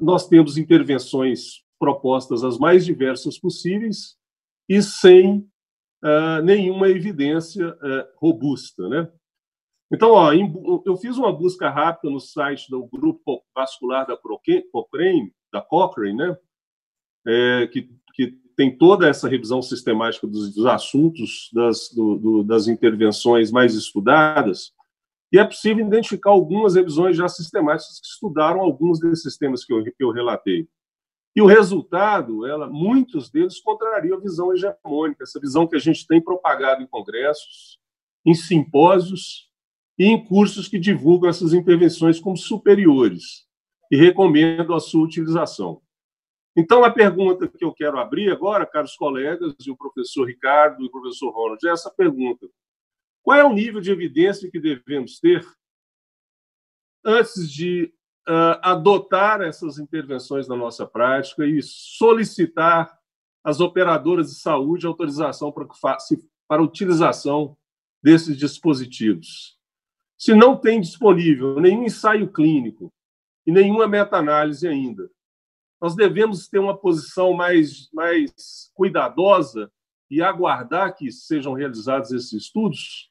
nós temos intervenções propostas as mais diversas possíveis e sem uh, nenhuma evidência uh, robusta. Né? Então, ó, em, eu fiz uma busca rápida no site do Grupo Vascular da Cochrane, da Cochrane né? É, que, que tem toda essa revisão sistemática dos, dos assuntos, das, do, do, das intervenções mais estudadas, e é possível identificar algumas revisões já sistemáticas que estudaram alguns desses temas que eu, que eu relatei. E o resultado, ela, muitos deles contrariam a visão hegemônica, essa visão que a gente tem propagado em congressos, em simpósios e em cursos que divulgam essas intervenções como superiores e recomendam a sua utilização. Então, a pergunta que eu quero abrir agora, caros colegas, e o professor Ricardo e o professor Ronald, é essa pergunta. Qual é o nível de evidência que devemos ter antes de adotar essas intervenções na nossa prática e solicitar às operadoras de saúde autorização para, para utilização desses dispositivos. Se não tem disponível nenhum ensaio clínico e nenhuma meta-análise ainda, nós devemos ter uma posição mais, mais cuidadosa e aguardar que sejam realizados esses estudos?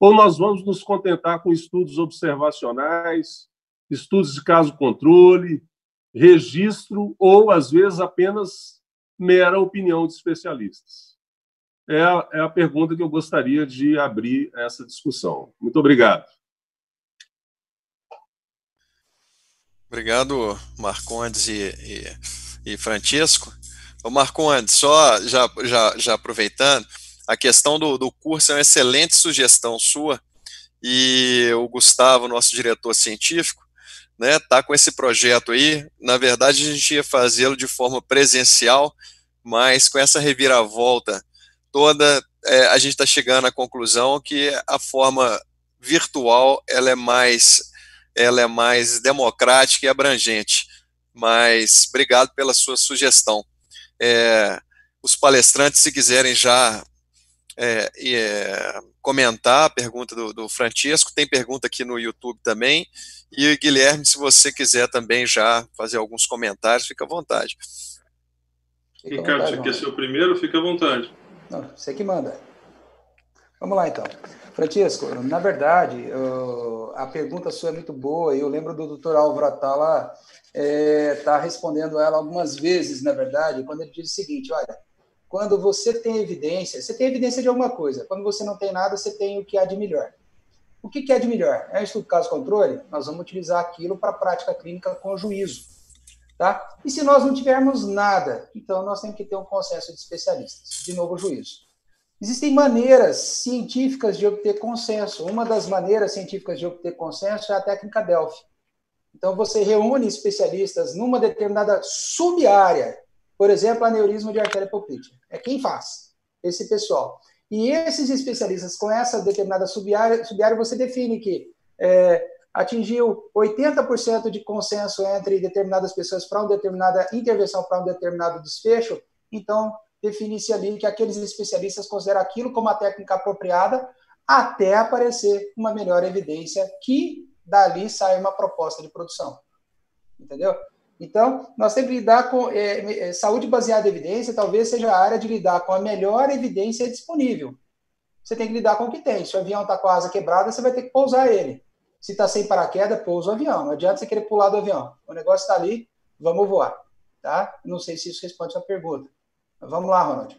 Ou nós vamos nos contentar com estudos observacionais, estudos de caso controle, registro ou, às vezes, apenas mera opinião de especialistas? É a, é a pergunta que eu gostaria de abrir essa discussão. Muito obrigado. Obrigado, Marcondes e, e, e Francisco. Ô Marcondes, só já, já, já aproveitando, a questão do, do curso é uma excelente sugestão sua, e o Gustavo, nosso diretor científico, né, tá com esse projeto aí. Na verdade, a gente ia fazê-lo de forma presencial, mas com essa reviravolta toda, é, a gente está chegando à conclusão que a forma virtual ela é mais ela é mais democrática e abrangente. Mas obrigado pela sua sugestão. É, os palestrantes, se quiserem já é, é, comentar a pergunta do, do, Francisco, tem pergunta aqui no YouTube também. E Guilherme, se você quiser também já fazer alguns comentários, fica à vontade. Fica Ricardo, você quer ser o primeiro? Fica à vontade. Não, você que manda. Vamos lá, então. Francisco, na verdade, a pergunta sua é muito boa e eu lembro do doutor Álvaro Atala é, tá respondendo ela algumas vezes, na verdade, quando ele diz o seguinte, olha, quando você tem evidência, você tem evidência de alguma coisa, quando você não tem nada, você tem o que há de melhor. O que, é de melhor? É um estudo caso-controle? Nós vamos utilizar aquilo para prática clínica com juízo. Tá? E se nós não tivermos nada, então nós temos que ter um consenso de especialistas. De novo, juízo. Existem maneiras científicas de obter consenso. Uma das maneiras científicas de obter consenso é a técnica Delphi. Então, você reúne especialistas numa determinada sub-área, por exemplo, aneurisma de artéria poplítea. É quem faz, esse pessoal. E esses especialistas, com essa determinada sub-área, sub você define que é, atingiu 80% de consenso entre determinadas pessoas para uma determinada intervenção, para um determinado desfecho, então define-se ali que aqueles especialistas consideram aquilo como a técnica apropriada até aparecer uma melhor evidência que dali sai uma proposta de produção. Entendeu? Então, nós temos que lidar com é, é, saúde baseada em evidência, talvez seja a área de lidar com a melhor evidência disponível. Você tem que lidar com o que tem. Se o avião está com a asa quebrada, você vai ter que pousar ele. Se está sem paraquedas, pousa o avião. Não adianta você querer pular do avião. O negócio está ali, vamos voar. Tá? Não sei se isso responde a sua pergunta. Vamos lá, Ronald.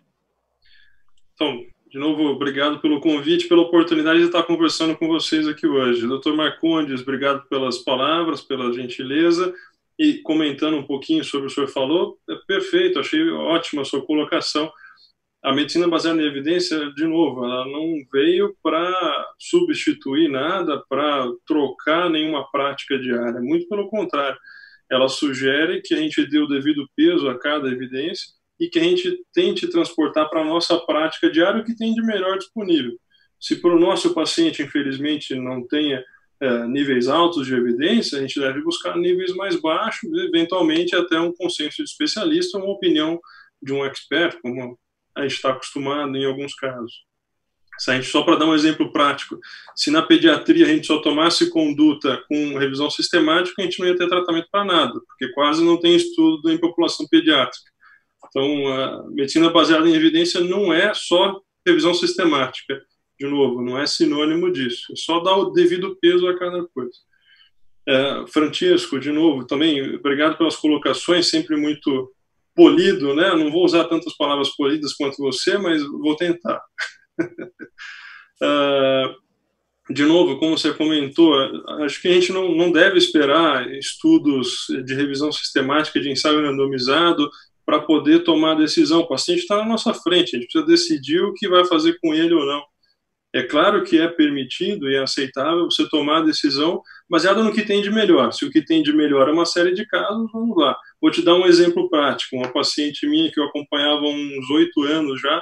Então, de novo, obrigado pelo convite, pela oportunidade de estar conversando com vocês aqui hoje. Doutor Marcondes, obrigado pelas palavras, pela gentileza e comentando um pouquinho sobre o que o senhor falou. É perfeito, achei ótima a sua colocação. A medicina baseada em evidência, de novo, ela não veio para substituir nada, para trocar nenhuma prática diária. Muito pelo contrário, ela sugere que a gente dê o devido peso a cada evidência e que a gente tente transportar para a nossa prática diária o que tem de melhor disponível. Se para o nosso paciente, infelizmente, não tenha é, níveis altos de evidência, a gente deve buscar níveis mais baixos, eventualmente até um consenso de especialista, uma opinião de um expert, como a gente está acostumado em alguns casos. Se a gente, só para dar um exemplo prático, se na pediatria a gente só tomasse conduta com revisão sistemática, a gente não ia ter tratamento para nada, porque quase não tem estudo em população pediátrica. Então, a medicina baseada em evidência não é só revisão sistemática, de novo, não é sinônimo disso, é só dar o devido peso a cada coisa. É, Francisco, de novo, também obrigado pelas colocações, sempre muito polido, né? Não vou usar tantas palavras polidas quanto você, mas vou tentar. uh, de novo, como você comentou, acho que a gente não, não deve esperar estudos de revisão sistemática de ensaio randomizado para poder tomar a decisão. O paciente está na nossa frente, a gente precisa decidir o que vai fazer com ele ou não. É claro que é permitido e é aceitável você tomar a decisão baseada no que tem de melhor. Se o que tem de melhor é uma série de casos, vamos lá. Vou te dar um exemplo prático. Uma paciente minha que eu acompanhava há uns oito anos já,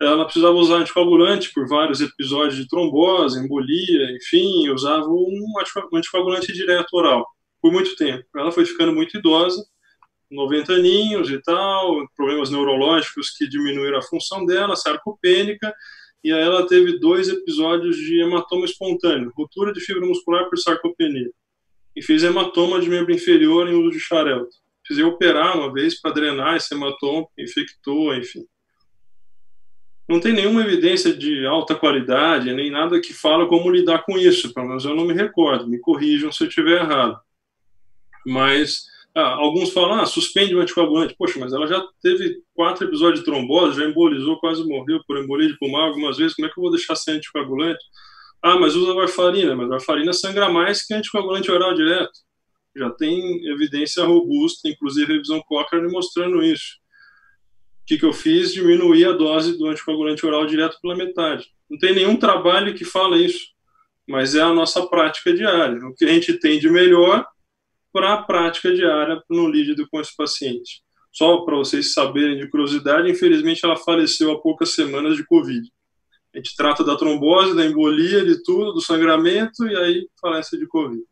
ela precisava usar anticoagulante por vários episódios de trombose, embolia, enfim, usava um anticoagulante direto oral por muito tempo. Ela foi ficando muito idosa, 90 aninhos e tal, problemas neurológicos que diminuíram a função dela, sarcopênica, e aí ela teve dois episódios de hematoma espontâneo, ruptura de fibra muscular por sarcopenia, e fez hematoma de membro inferior em uso de xarelto. Fiz operar uma vez para drenar esse hematoma, infectou, enfim. Não tem nenhuma evidência de alta qualidade, nem nada que fala como lidar com isso, pelo menos eu não me recordo, me corrijam se eu estiver errado. Mas ah, alguns falam, ah, suspende o anticoagulante. Poxa, mas ela já teve quatro episódios de trombose, já embolizou, quase morreu por embolia de pulmão algumas vezes. Como é que eu vou deixar sem anticoagulante? Ah, mas usa varfarina. Mas varfarina sangra mais que anticoagulante oral direto. Já tem evidência robusta, inclusive revisão Cochrane mostrando isso. O que, que eu fiz? Diminuir a dose do anticoagulante oral direto pela metade. Não tem nenhum trabalho que fala isso, mas é a nossa prática diária. O que a gente tem de melhor para a prática diária no líquido com esse paciente. Só para vocês saberem de curiosidade, infelizmente ela faleceu há poucas semanas de Covid. A gente trata da trombose, da embolia, de tudo, do sangramento e aí falece de Covid.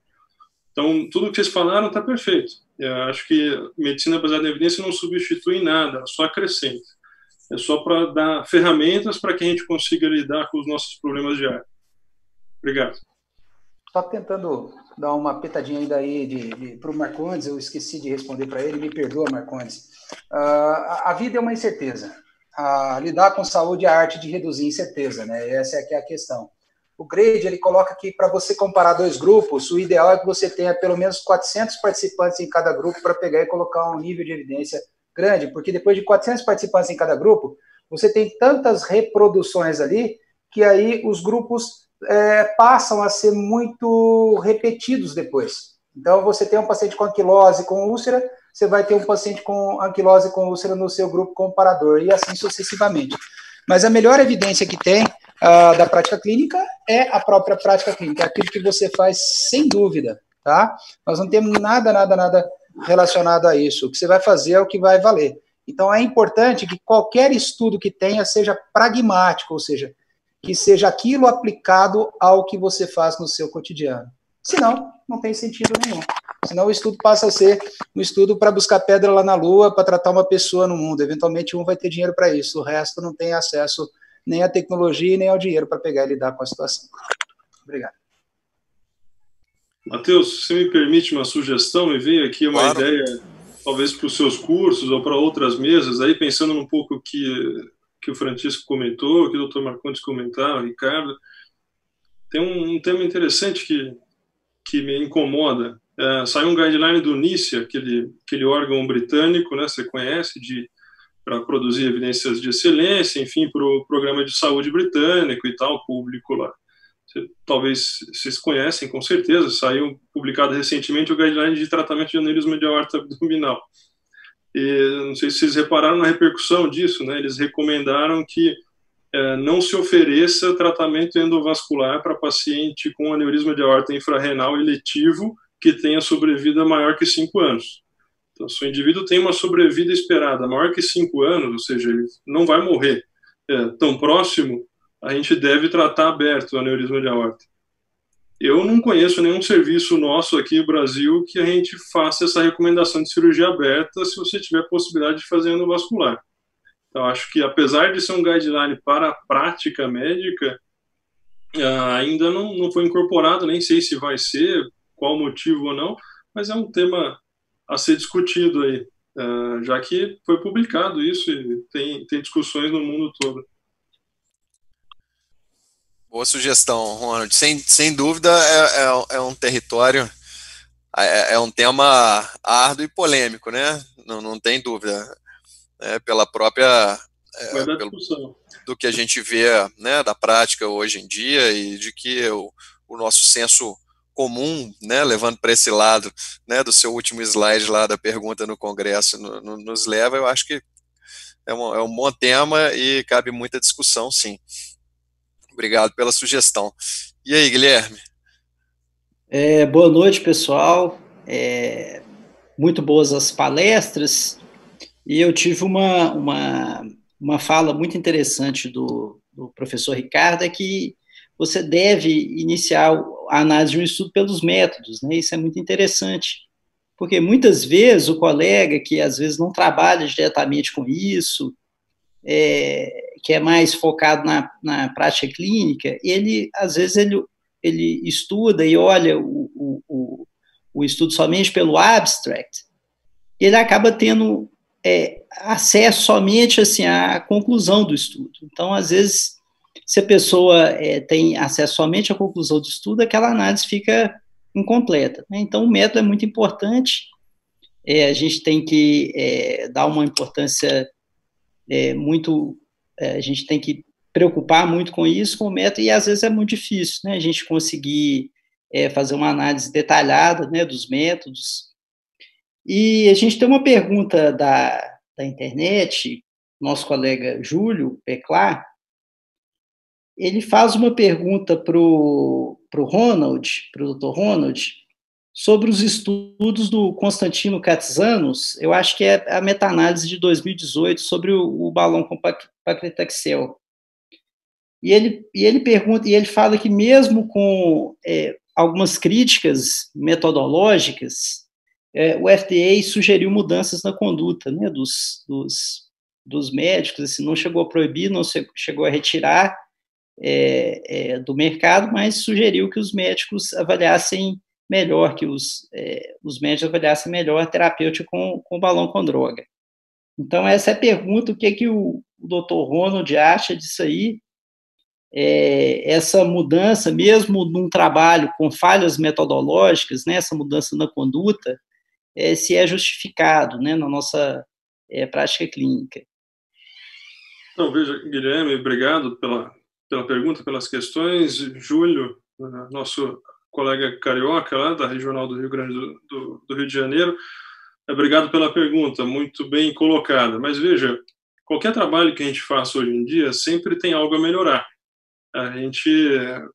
Então, tudo que vocês falaram está perfeito. Eu acho que medicina baseada em evidência não substitui nada, só acrescenta. É só para dar ferramentas para que a gente consiga lidar com os nossos problemas diários. Obrigado. Só tentando dar uma petadinha ainda aí para o Marcondes, eu esqueci de responder para ele, me perdoa, Marcondes. Uh, a, a, vida é uma incerteza. Uh, lidar com saúde é a arte de reduzir incerteza, né? Essa é, que é a questão. O grade, ele coloca que para você comparar dois grupos, o ideal é que você tenha pelo menos 400 participantes em cada grupo para pegar e colocar um nível de evidência grande, porque depois de 400 participantes em cada grupo, você tem tantas reproduções ali que aí os grupos é, passam a ser muito repetidos depois. Então, você tem um paciente com anquilose com úlcera, você vai ter um paciente com anquilose com úlcera no seu grupo comparador, e assim sucessivamente. Mas a melhor evidência que tem uh, da prática clínica é a própria prática clínica, é aquilo que você faz sem dúvida, tá? Nós não temos nada, nada, nada relacionado a isso. O que você vai fazer é o que vai valer. Então, é importante que qualquer estudo que tenha seja pragmático, ou seja, que seja aquilo aplicado ao que você faz no seu cotidiano. Senão, não tem sentido nenhum. Senão o estudo passa a ser um estudo para buscar pedra lá na lua, para tratar uma pessoa no mundo. Eventualmente um vai ter dinheiro para isso, o resto não tem acesso nem à tecnologia nem ao dinheiro para pegar e lidar com a situação. Obrigado. Matheus, se me permite uma sugestão, me veio aqui uma claro. ideia, talvez para os seus cursos ou para outras mesas, aí pensando um pouco que que o Francisco comentou, que o Dr. Marcondes comentaram, o Ricardo, tem um, um, tema interessante que, que me incomoda. É, saiu um guideline do NICE, aquele, aquele órgão britânico, né, você conhece, de para produzir evidências de excelência, enfim, para o programa de saúde britânico e tal, público lá. Talvez vocês conhecem, com certeza, saiu publicado recentemente o guideline de tratamento de aneurisma de aorta abdominal. E não sei se vocês repararam na repercussão disso, né? Eles recomendaram que é, não se ofereça tratamento endovascular para paciente com aneurisma de aorta infrarrenal eletivo que tenha sobrevida maior que 5 anos. Então, se o indivíduo tem uma sobrevida esperada maior que 5 anos, ou seja, ele não vai morrer é, tão próximo, a gente deve tratar aberto o aneurisma de aorta. Eu não conheço nenhum serviço nosso aqui no Brasil que a gente faça essa recomendação de cirurgia aberta se você tiver possibilidade de fazer endovascular. Então, acho que apesar de ser um guideline para a prática médica, ah, ainda não, não foi incorporado, nem sei se vai ser, qual motivo ou não, mas é um tema a ser discutido aí, ah, já que foi publicado isso e tem, tem discussões no mundo todo. Boa sugestão, Ronald. Sem, sem dúvida, é, é, é um território, é, é, um tema árduo e polêmico, né? Não, não tem dúvida. É, pela própria. É, pelo, do que a gente vê né, da prática hoje em dia e de que o, o nosso senso comum, né, levando para esse lado, né, do seu último slide lá da pergunta no Congresso, no, no, nos leva, eu acho que é um, é um bom tema e cabe muita discussão, sim. Obrigado pela sugestão. E aí, Guilherme? É, boa noite, pessoal. É, muito boas as palestras. E eu tive uma, uma uma fala muito interessante do, do professor Ricardo é que você deve iniciar a análise de um estudo pelos métodos, né? Isso é muito interessante, porque muitas vezes o colega que às vezes não trabalha diretamente com isso, é, que é mais focado na, na prática clínica, ele às vezes ele, ele estuda e olha o, o, o, estudo somente pelo abstract, ele acaba tendo é, acesso somente assim à conclusão do estudo. Então, às vezes, se a pessoa é, tem acesso somente à conclusão do estudo, aquela análise fica incompleta. Né? Então, o método é muito importante. É, a gente tem que é, dar uma importância é, muito. É, a gente tem que preocupar muito com isso, com o método, e às vezes é muito difícil, né? A gente conseguir fazer uma análise detalhada, né, dos métodos e a gente tem uma pergunta da, da internet, nosso colega Júlio Peclar, ele faz uma pergunta para o Ronald, para o Dr. Ronald, sobre os estudos do Constantino Katzanos, eu acho que é a meta-análise de 2018 sobre o, o balão paclitaxel. E ele, e ele pergunta, e ele fala que mesmo com é, algumas críticas metodológicas, é, o FDA sugeriu mudanças na conduta né, dos, dos, dos médicos, assim, não chegou a proibir, não chegou a retirar é, é, do mercado, mas sugeriu que os médicos avaliassem melhor, que os, é, os médicos avaliassem melhor a terapêutica com, com balão com droga. Então, essa é a pergunta, o que, é que o, o Dr. Ronald acha disso aí, é, essa mudança, mesmo num trabalho com falhas metodológicas, né, essa mudança na conduta, é, se é justificado né, na nossa é, prática clínica. Então, veja, Guilherme, obrigado pela, pela pergunta, pelas questões. Júlio, né, nosso colega carioca lá da Regional do Rio Grande do, do, do Rio de Janeiro, obrigado pela pergunta, muito bem colocada. Mas veja, qualquer trabalho que a gente faça hoje em dia sempre tem algo a melhorar. A gente,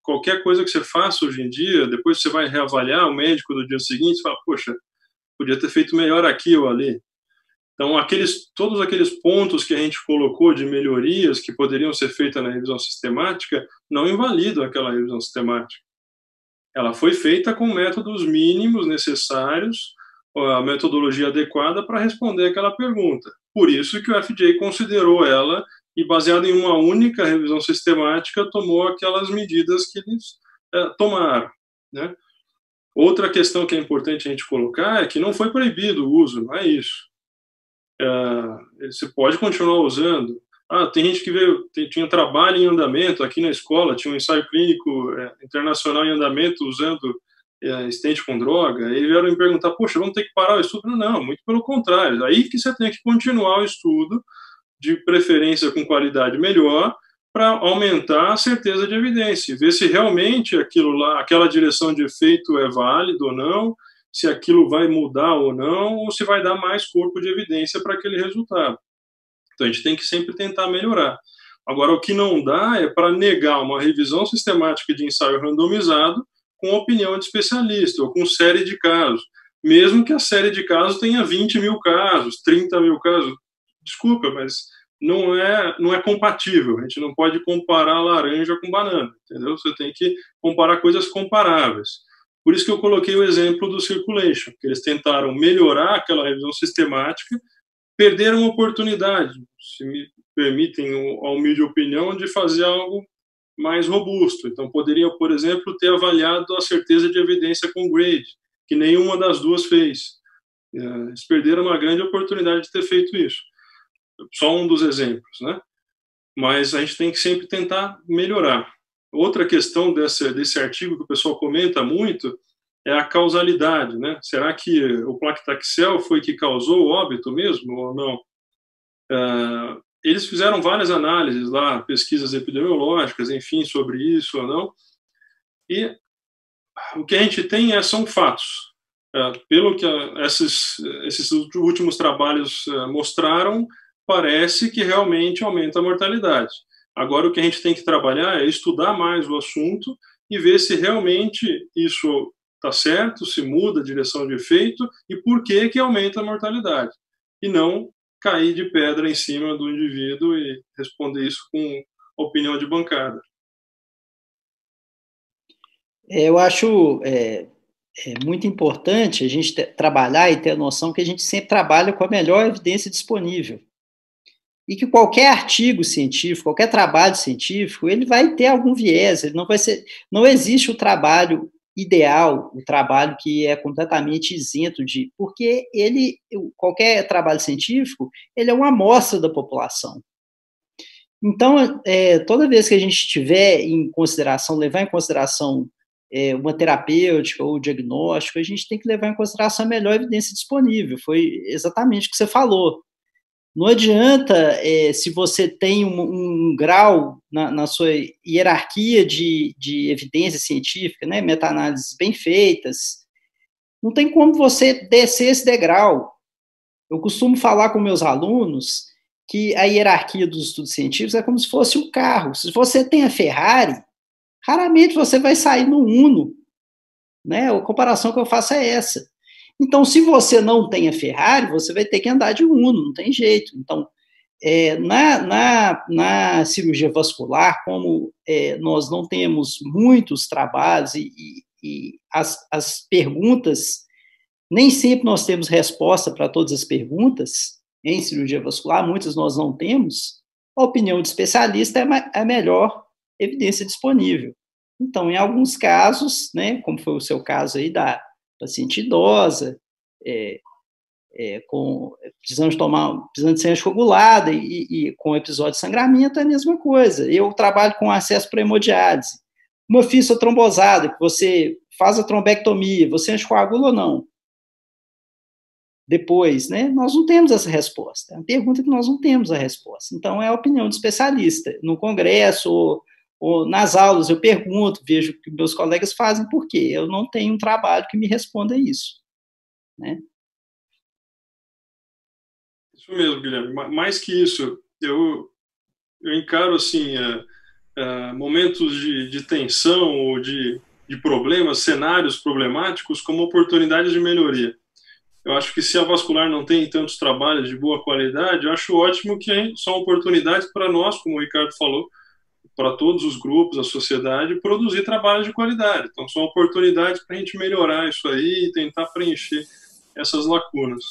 qualquer coisa que você faça hoje em dia, depois você vai reavaliar o médico do dia seguinte, fala, poxa, podia ter feito melhor aqui ou ali. Então, aqueles, todos aqueles pontos que a gente colocou de melhorias que poderiam ser feitas na revisão sistemática não invalidam aquela revisão sistemática. Ela foi feita com métodos mínimos necessários, a metodologia adequada para responder aquela pergunta. Por isso que o FDA considerou ela e, baseado em uma única revisão sistemática, tomou aquelas medidas que eles é, tomaram. Né? Outra questão que é importante a gente colocar é que não foi proibido o uso, não é isso. É, você pode continuar usando. Ah, tem gente que veio, tem, tinha trabalho em andamento aqui na escola, tinha um ensaio clínico é, internacional em andamento usando estente com droga, e vieram me perguntar, poxa, vamos ter que parar o estudo? Não, muito pelo contrário. Aí que você tem que continuar o estudo, de preferência com qualidade melhor, para aumentar a certeza de evidência, ver se realmente aquilo lá, aquela direção de efeito é válido ou não, se aquilo vai mudar ou não, ou se vai dar mais corpo de evidência para aquele resultado. Então a gente tem que sempre tentar melhorar. Agora, o que não dá é para negar uma revisão sistemática de ensaio randomizado com opinião de especialista ou com série de casos, mesmo que a série de casos tenha 20 mil casos, 30 mil casos. Desculpa, mas não é, não é compatível. A gente não pode comparar laranja com banana, entendeu? Você tem que comparar coisas comparáveis. Por isso que eu coloquei o exemplo do Circulation, que eles tentaram melhorar aquela revisão sistemática, perderam uma oportunidade, se me permitem a humilde opinião, de fazer algo mais robusto. Então, poderiam, por exemplo, ter avaliado a certeza de evidência com grade, que nenhuma das duas fez. É, eles perderam uma grande oportunidade de ter feito isso só um dos exemplos, né? Mas a gente tem que sempre tentar melhorar. Outra questão desse, desse artigo que o pessoal comenta muito é a causalidade, né? Será que o Plactaxel foi que causou o óbito mesmo ou não? Uh, eles fizeram várias análises lá, pesquisas epidemiológicas, enfim, sobre isso ou não. E o que a gente tem é, são fatos. Uh, pelo que uh, esses, esses últimos trabalhos mostraram, parece que realmente aumenta a mortalidade. Agora, o que a gente tem que trabalhar é estudar mais o assunto e ver se realmente isso está certo, se muda a direção de efeito e por que, que aumenta a mortalidade. E não cair de pedra em cima do indivíduo e responder isso com opinião de bancada. É, eu acho é, é muito importante a gente trabalhar e ter a noção que a gente sempre trabalha com a melhor evidência disponível. E que qualquer artigo científico, qualquer trabalho científico, ele vai ter algum viés, ele não vai ser, não existe o trabalho ideal, o trabalho que é completamente isento de, porque ele, qualquer trabalho científico, ele é uma amostra da população. Então, é, toda vez que a gente tiver em consideração, levar em consideração é, uma terapêutica ou diagnóstico, a gente tem que levar em consideração a melhor evidência disponível. Foi exatamente o que você falou. Não adianta é, se você tem um, um grau na, na, sua hierarquia de, de evidência científica, né, meta-análises bem feitas, não tem como você descer esse degrau. Eu costumo falar com meus alunos que a hierarquia dos estudos científicos é como se fosse um carro. Se você tem a Ferrari, Raramente você vai sair no Uno. Né? A comparação que eu faço é essa. Então, se você não tem a Ferrari, você vai ter que andar de Uno, não tem jeito. Então, é, na, na, na, cirurgia vascular, como é, nós não temos muitos trabalhos e, e, e as, as, perguntas, nem sempre nós temos resposta para todas as perguntas em cirurgia vascular, muitas nós não temos, a opinião de especialista é, é melhor evidência disponível. Então, em alguns casos, né, como foi o seu caso aí da paciente idosa, é, é, com, precisando tomar, precisando ser anticoagulada e, e, com episódio de sangramento é a mesma coisa. Eu trabalho com acesso para hemodiálise. Uma fístula trombosada, que você faz a trombectomia, você anticoagula ou não? Depois, né? Nós não temos essa resposta. É uma pergunta que nós não temos a resposta. Então, é a opinião do especialista. No congresso, ou ou nas aulas eu pergunto, vejo que meus colegas fazem, por quê? Eu não tenho um trabalho que me responda isso. Né? Isso mesmo, Guilherme. Mais que isso, eu, eu encaro assim uh, uh, momentos de, de tensão ou de, de problemas, cenários problemáticos como oportunidades de melhoria. Eu acho que se a vascular não tem tantos trabalhos de boa qualidade, eu acho ótimo que são oportunidades para nós, como o Ricardo falou, para todos os grupos, a sociedade, produzir trabalho de qualidade. Então, são oportunidades para a gente melhorar isso aí e tentar preencher essas lacunas.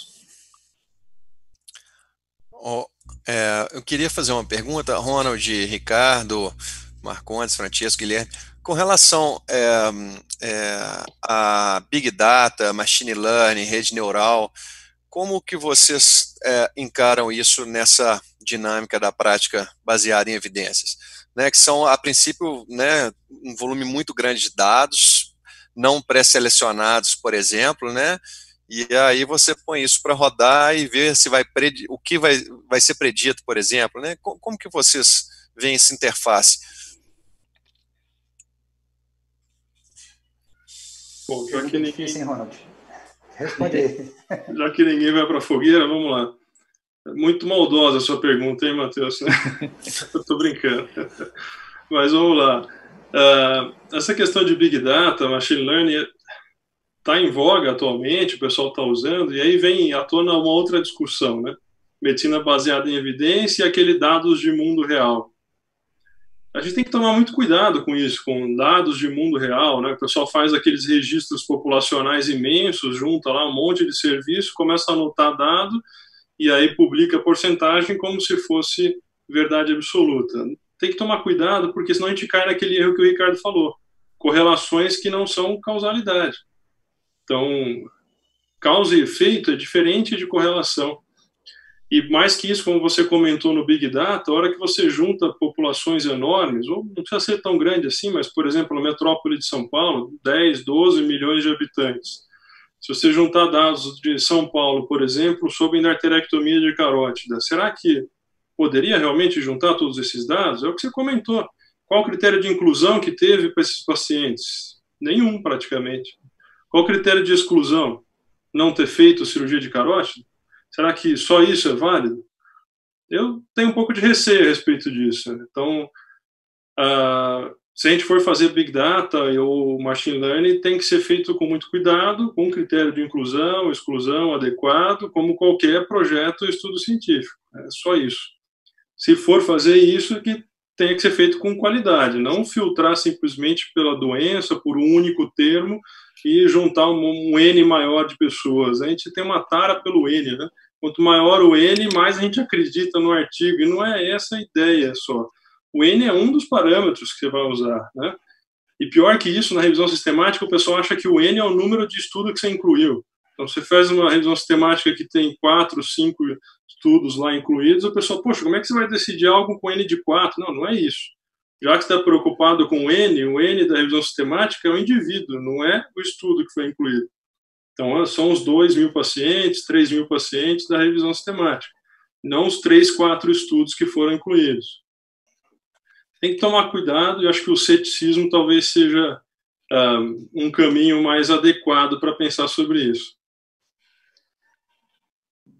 Oh, é, eu queria fazer uma pergunta, Ronald, Ricardo, Marcondes, Francisco, Guilherme, com relação é, é, a Big Data, Machine Learning, rede neural, como que vocês é, encaram isso nessa dinâmica da prática baseada em evidências? Né, que são, a princípio, né, um volume muito grande de dados, não pré-selecionados, por exemplo, né, e aí você põe isso para rodar e ver se vai o que vai, vai ser predito, por exemplo, né, como, como que vocês veem essa interface? Bom, já que ninguém... Sim, Ronald. Responde aí. Já que ninguém vai para a fogueira, vamos lá. Muito maldosa a sua pergunta, hein, Matheus? Eu tô brincando. Mas vamos lá. Uh, essa questão de Big Data, Machine Learning, está em voga atualmente, o pessoal está usando, e aí vem à tona uma outra discussão, né? Medicina baseada em evidência e aquele dados de mundo real. A gente tem que tomar muito cuidado com isso, com dados de mundo real, né? O pessoal faz aqueles registros populacionais imensos, junta lá um monte de serviço, começa a anotar dado, e aí publica a porcentagem como se fosse verdade absoluta. Tem que tomar cuidado, porque senão a gente cai naquele erro que o Ricardo falou, correlações que não são causalidade. Então, causa e efeito é diferente de correlação. E mais que isso, como você comentou no Big Data, a hora que você junta populações enormes, ou não precisa ser tão grande assim, mas, por exemplo, na metrópole de São Paulo, 10, 12 milhões de habitantes, se você juntar dados de São Paulo, por exemplo, sobre endarterectomia de carótida, será que poderia realmente juntar todos esses dados? É o que você comentou. Qual o critério de inclusão que teve para esses pacientes? Nenhum, praticamente. Qual o critério de exclusão? Não ter feito cirurgia de carótida? Será que só isso é válido? Eu tenho um pouco de receio a respeito disso. Então, uh, se a gente for fazer Big Data ou Machine Learning, tem que ser feito com muito cuidado, com critério de inclusão, exclusão adequado, como qualquer projeto ou estudo científico. É só isso. Se for fazer isso, que tenha que ser feito com qualidade, não filtrar simplesmente pela doença, por um único termo e juntar um, um N maior de pessoas. A gente tem uma tara pelo N, né? Quanto maior o N, mais a gente acredita no artigo, e não é essa a ideia só. O N é um dos parâmetros que você vai usar, né? E pior que isso, na revisão sistemática, o pessoal acha que o N é o número de estudo que você incluiu. Então, você faz uma revisão sistemática que tem quatro, cinco estudos lá incluídos, o pessoal, poxa, como é que você vai decidir algo com N de quatro? Não, não é isso. Já que está preocupado com o N, o N da revisão sistemática é o indivíduo, não é o estudo que foi incluído. Então, são os 2 mil pacientes, 3 mil pacientes da revisão sistemática, não os 3, 4 estudos que foram incluídos tem que tomar cuidado e acho que o ceticismo talvez seja uh, um caminho mais adequado para pensar sobre isso.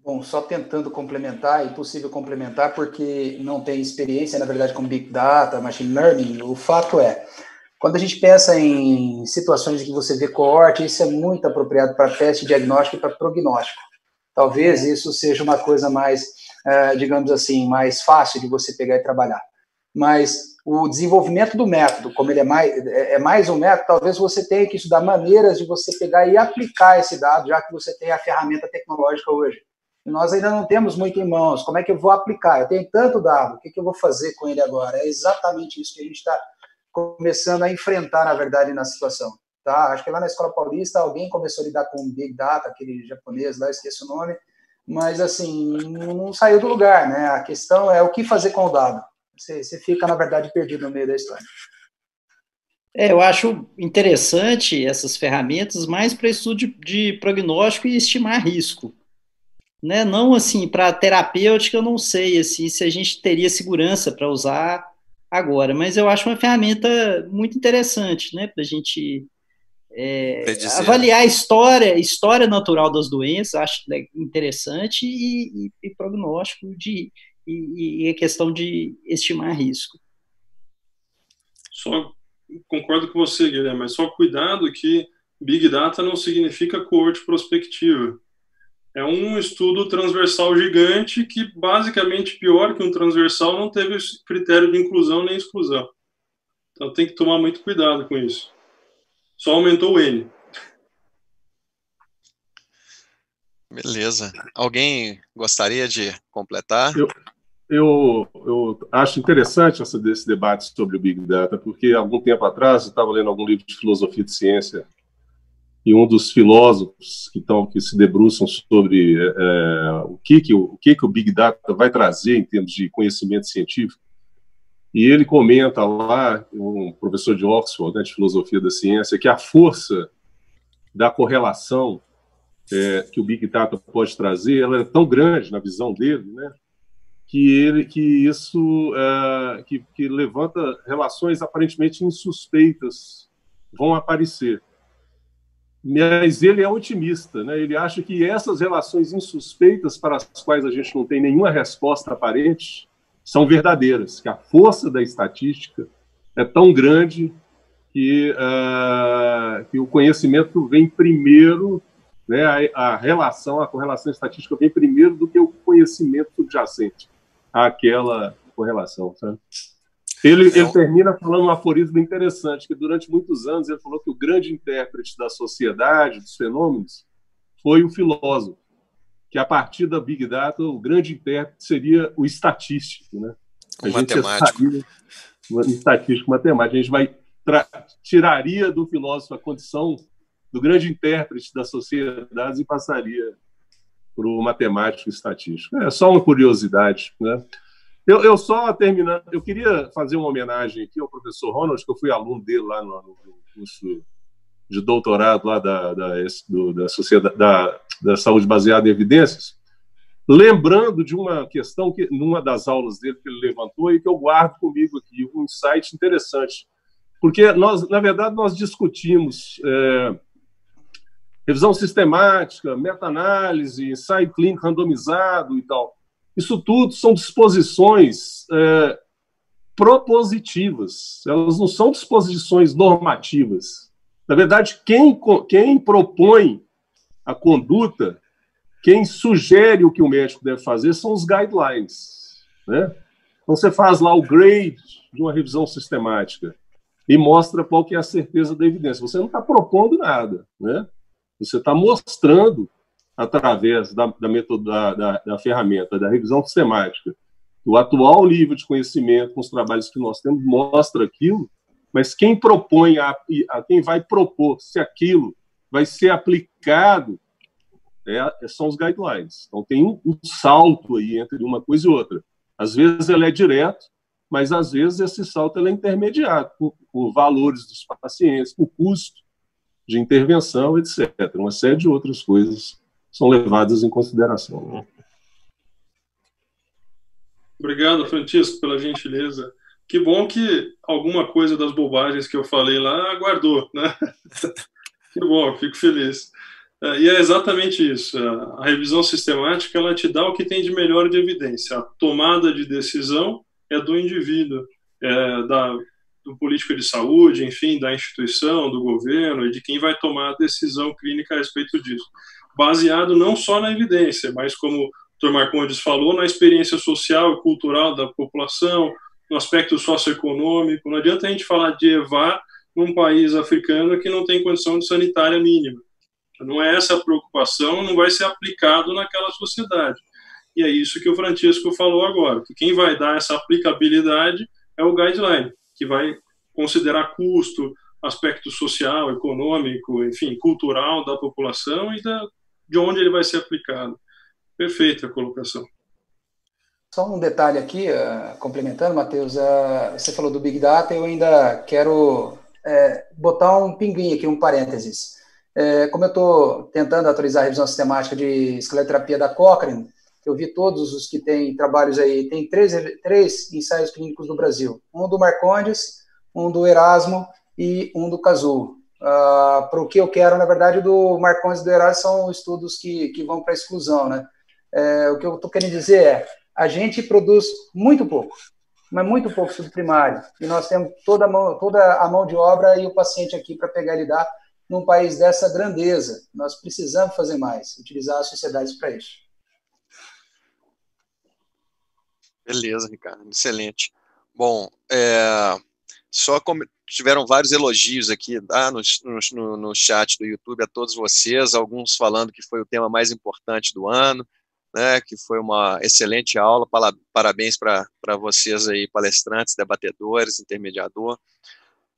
Bom, só tentando complementar, é impossível complementar porque não tem experiência, na verdade, com Big Data, Machine Learning. O fato é, quando a gente pensa em situações em que você vê coorte, isso é muito apropriado para teste diagnóstico e para prognóstico. Talvez isso seja uma coisa mais, uh, digamos assim, mais fácil de você pegar e trabalhar. Mas o desenvolvimento do método, como ele é mais, é, é mais um método, talvez você tenha que estudar maneiras de você pegar e aplicar esse dado, já que você tem a ferramenta tecnológica hoje. E nós ainda não temos muito em mãos. Como é que eu vou aplicar? Eu tenho tanto dado, o que, que eu vou fazer com ele agora? É exatamente isso que a gente está começando a enfrentar, na verdade, na situação. Tá? Acho que lá na Escola Paulista alguém começou a lidar com Big Data, aquele japonês lá, esqueci o nome, mas assim, não saiu do lugar, né? A questão é o que fazer com o dado. Você, você fica, na verdade, perdido no meio da história. É, eu acho interessante essas ferramentas mais para estudo de, de, prognóstico e estimar risco. Né? Não assim, para terapêutica, eu não sei assim, se a gente teria segurança para usar agora, mas eu acho uma ferramenta muito interessante né? para a gente é, avaliar a história, história natural das doenças, acho interessante, e, e, e prognóstico de, e, e a questão de estimar risco. Só concordo com você, Guilherme, mas só cuidado que Big Data não significa coorte prospectiva. É um estudo transversal gigante que, basicamente, pior que um transversal, não teve critério de inclusão nem exclusão. Então tem que tomar muito cuidado com isso. Só aumentou o N. Beleza. Alguém gostaria de completar? Eu, eu, eu acho interessante essa, esse debate sobre o Big Data, porque algum tempo atrás eu estava lendo algum livro de filosofia de ciência e um dos filósofos que, estão, que se debruçam sobre é, é, o, que, que, o que, que o Big Data vai trazer em termos de conhecimento científico, e ele comenta lá, um professor de Oxford, né, de filosofia da ciência, que a força da correlação é, que o Big Data pode trazer, ela é tão grande na visão dele, né, que ele que isso é, que, que levanta relações aparentemente insuspeitas vão aparecer mas ele é otimista, né? Ele acha que essas relações insuspeitas para as quais a gente não tem nenhuma resposta aparente são verdadeiras, que a força da estatística é tão grande que, uh, que o conhecimento vem primeiro, né? A, a, relação, a correlação estatística vem primeiro do que o conhecimento subjacente àquela correlação, sabe? Ele, ele termina falando um aforismo interessante, que durante muitos anos ele falou que o grande intérprete da sociedade, dos fenômenos, foi o filósofo, que a partir da Big Data, o grande intérprete seria o estatístico, né? O matemático. o estatístico matemático. A gente vai tiraria do filósofo a condição do grande intérprete da sociedade e passaria para o matemático estatístico. É só uma curiosidade. Né? Eu, eu, só terminando, eu queria fazer uma homenagem aqui ao professor Ronald, que eu fui aluno dele lá no, no curso de doutorado lá da, da, do, da, sociedade, da, da saúde baseada em evidências, lembrando de uma questão que numa das aulas dele que ele levantou e que eu guardo comigo aqui, um insight interessante, porque nós, na verdade, nós discutimos é, revisão sistemática, meta-análise, ensaio clínico randomizado e tal. Isso tudo são disposições é, propositivas, elas não são disposições normativas. Na verdade, quem, quem propõe a conduta, quem sugere o que o médico deve fazer são os guidelines. Né? Então, você faz lá o grade de uma revisão sistemática e mostra qual que é a certeza da evidência. Você não está propondo nada. Né? Você está mostrando, através da, da, da, da, ferramenta, da revisão sistemática, o atual nível de conhecimento com os trabalhos que nós temos mostra aquilo, mas quem propõe, a, a quem vai propor se aquilo vai ser aplicado é, são os guidelines. Então tem um, um, salto aí entre uma coisa e outra. Às vezes ele é direto, mas às vezes esse salto é intermediado por, por valores dos pacientes, por custo de intervenção, etc. Uma série de outras coisas são levadas em consideração. Obrigado, Francisco, pela gentileza. Que bom que alguma coisa das bobagens que eu falei lá guardou, né? que bom, fico feliz. É, e é exatamente isso. A revisão sistemática ela te dá o que tem de melhor de evidência. A tomada de decisão é do indivíduo, é da, do político de saúde, enfim, da instituição, do governo e de quem vai tomar a decisão clínica a respeito disso. Baseado não só na evidência, mas como Dr. Marcondes falou, na experiência social e cultural da população, no aspecto socioeconômico. Não adianta a gente falar de EVA num país africano que não tem condição de sanitária mínima. Não é essa a preocupação, não vai ser aplicado naquela sociedade. E é isso que o Francisco falou agora, que quem vai dar essa aplicabilidade é o guideline, que vai considerar custo, aspecto social, econômico, enfim, cultural da população e da, de onde ele vai ser aplicado. Perfeita a colocação. Só um detalhe aqui, uh, complementando, Matheus, uh, você falou do Big Data, eu ainda quero uh, botar um pinguim aqui, um parênteses. Como eu estou tentando atualizar a revisão sistemática de escleroterapia da Cochrane, eu vi todos os que têm trabalhos aí, tem três, três ensaios clínicos no Brasil, um do Marcondes, um do Erasmo e um do Cazu. Uh, para o que eu quero, na verdade, do Marcondes e do Erasmo são estudos que, que vão para exclusão, né? É, o que eu estou querendo dizer é, a gente produz muito pouco, mas muito pouco estudo primário, e nós temos toda a mão, toda a mão de obra e o paciente aqui para pegar e lidar num país dessa grandeza. Nós precisamos fazer mais, utilizar as sociedades para isso. Beleza, Ricardo, excelente. Bom, é, só como tiveram vários elogios aqui ah, no, no, no chat do YouTube a todos vocês, alguns falando que foi o tema mais importante do ano, né, que foi uma excelente aula, parabéns para vocês aí, palestrantes, debatedores, intermediador.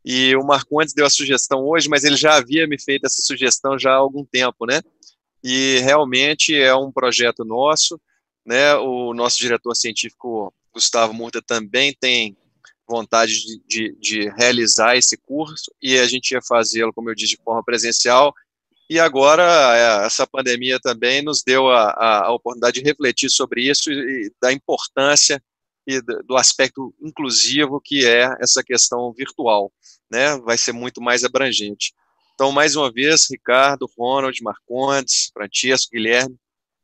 E o Marcondes deu a sugestão hoje, mas ele já havia me feito essa sugestão já há algum tempo, né? E realmente é um projeto nosso, né? O nosso diretor científico Gustavo Murta também tem vontade de, de, de realizar esse curso e a gente ia fazê-lo, como eu disse, de forma presencial e agora é, essa pandemia também nos deu a, a, a oportunidade de refletir sobre isso e, e da importância e do aspecto inclusivo que é essa questão virtual, né? Vai ser muito mais abrangente. Então, mais uma vez, Ricardo, Ronald, Marcondes, Francisco, Guilherme,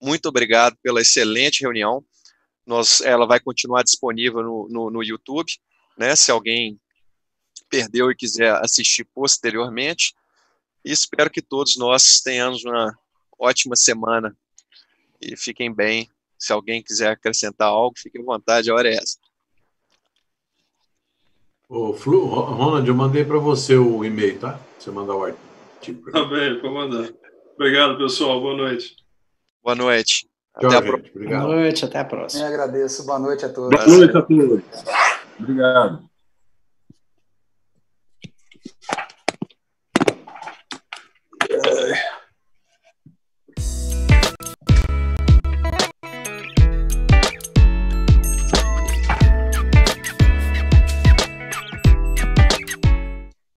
muito obrigado pela excelente reunião. Nós, ela vai continuar disponível no, no, no YouTube, né? Se alguém perdeu e quiser assistir posteriormente. E espero que todos nós tenhamos uma ótima semana e fiquem bem. Se alguém quiser acrescentar algo, fique à vontade, a hora é essa. Ô, Flu, Ronald, eu mandei para você o e-mail, tá? Você mandar o artigo. Tá bem, vou mandar. Obrigado, pessoal. Boa noite. Boa noite. Até Tchau, a próxima. Boa noite, até a próxima. Eu agradeço. Boa noite a todos. Boa noite a todos. Obrigado.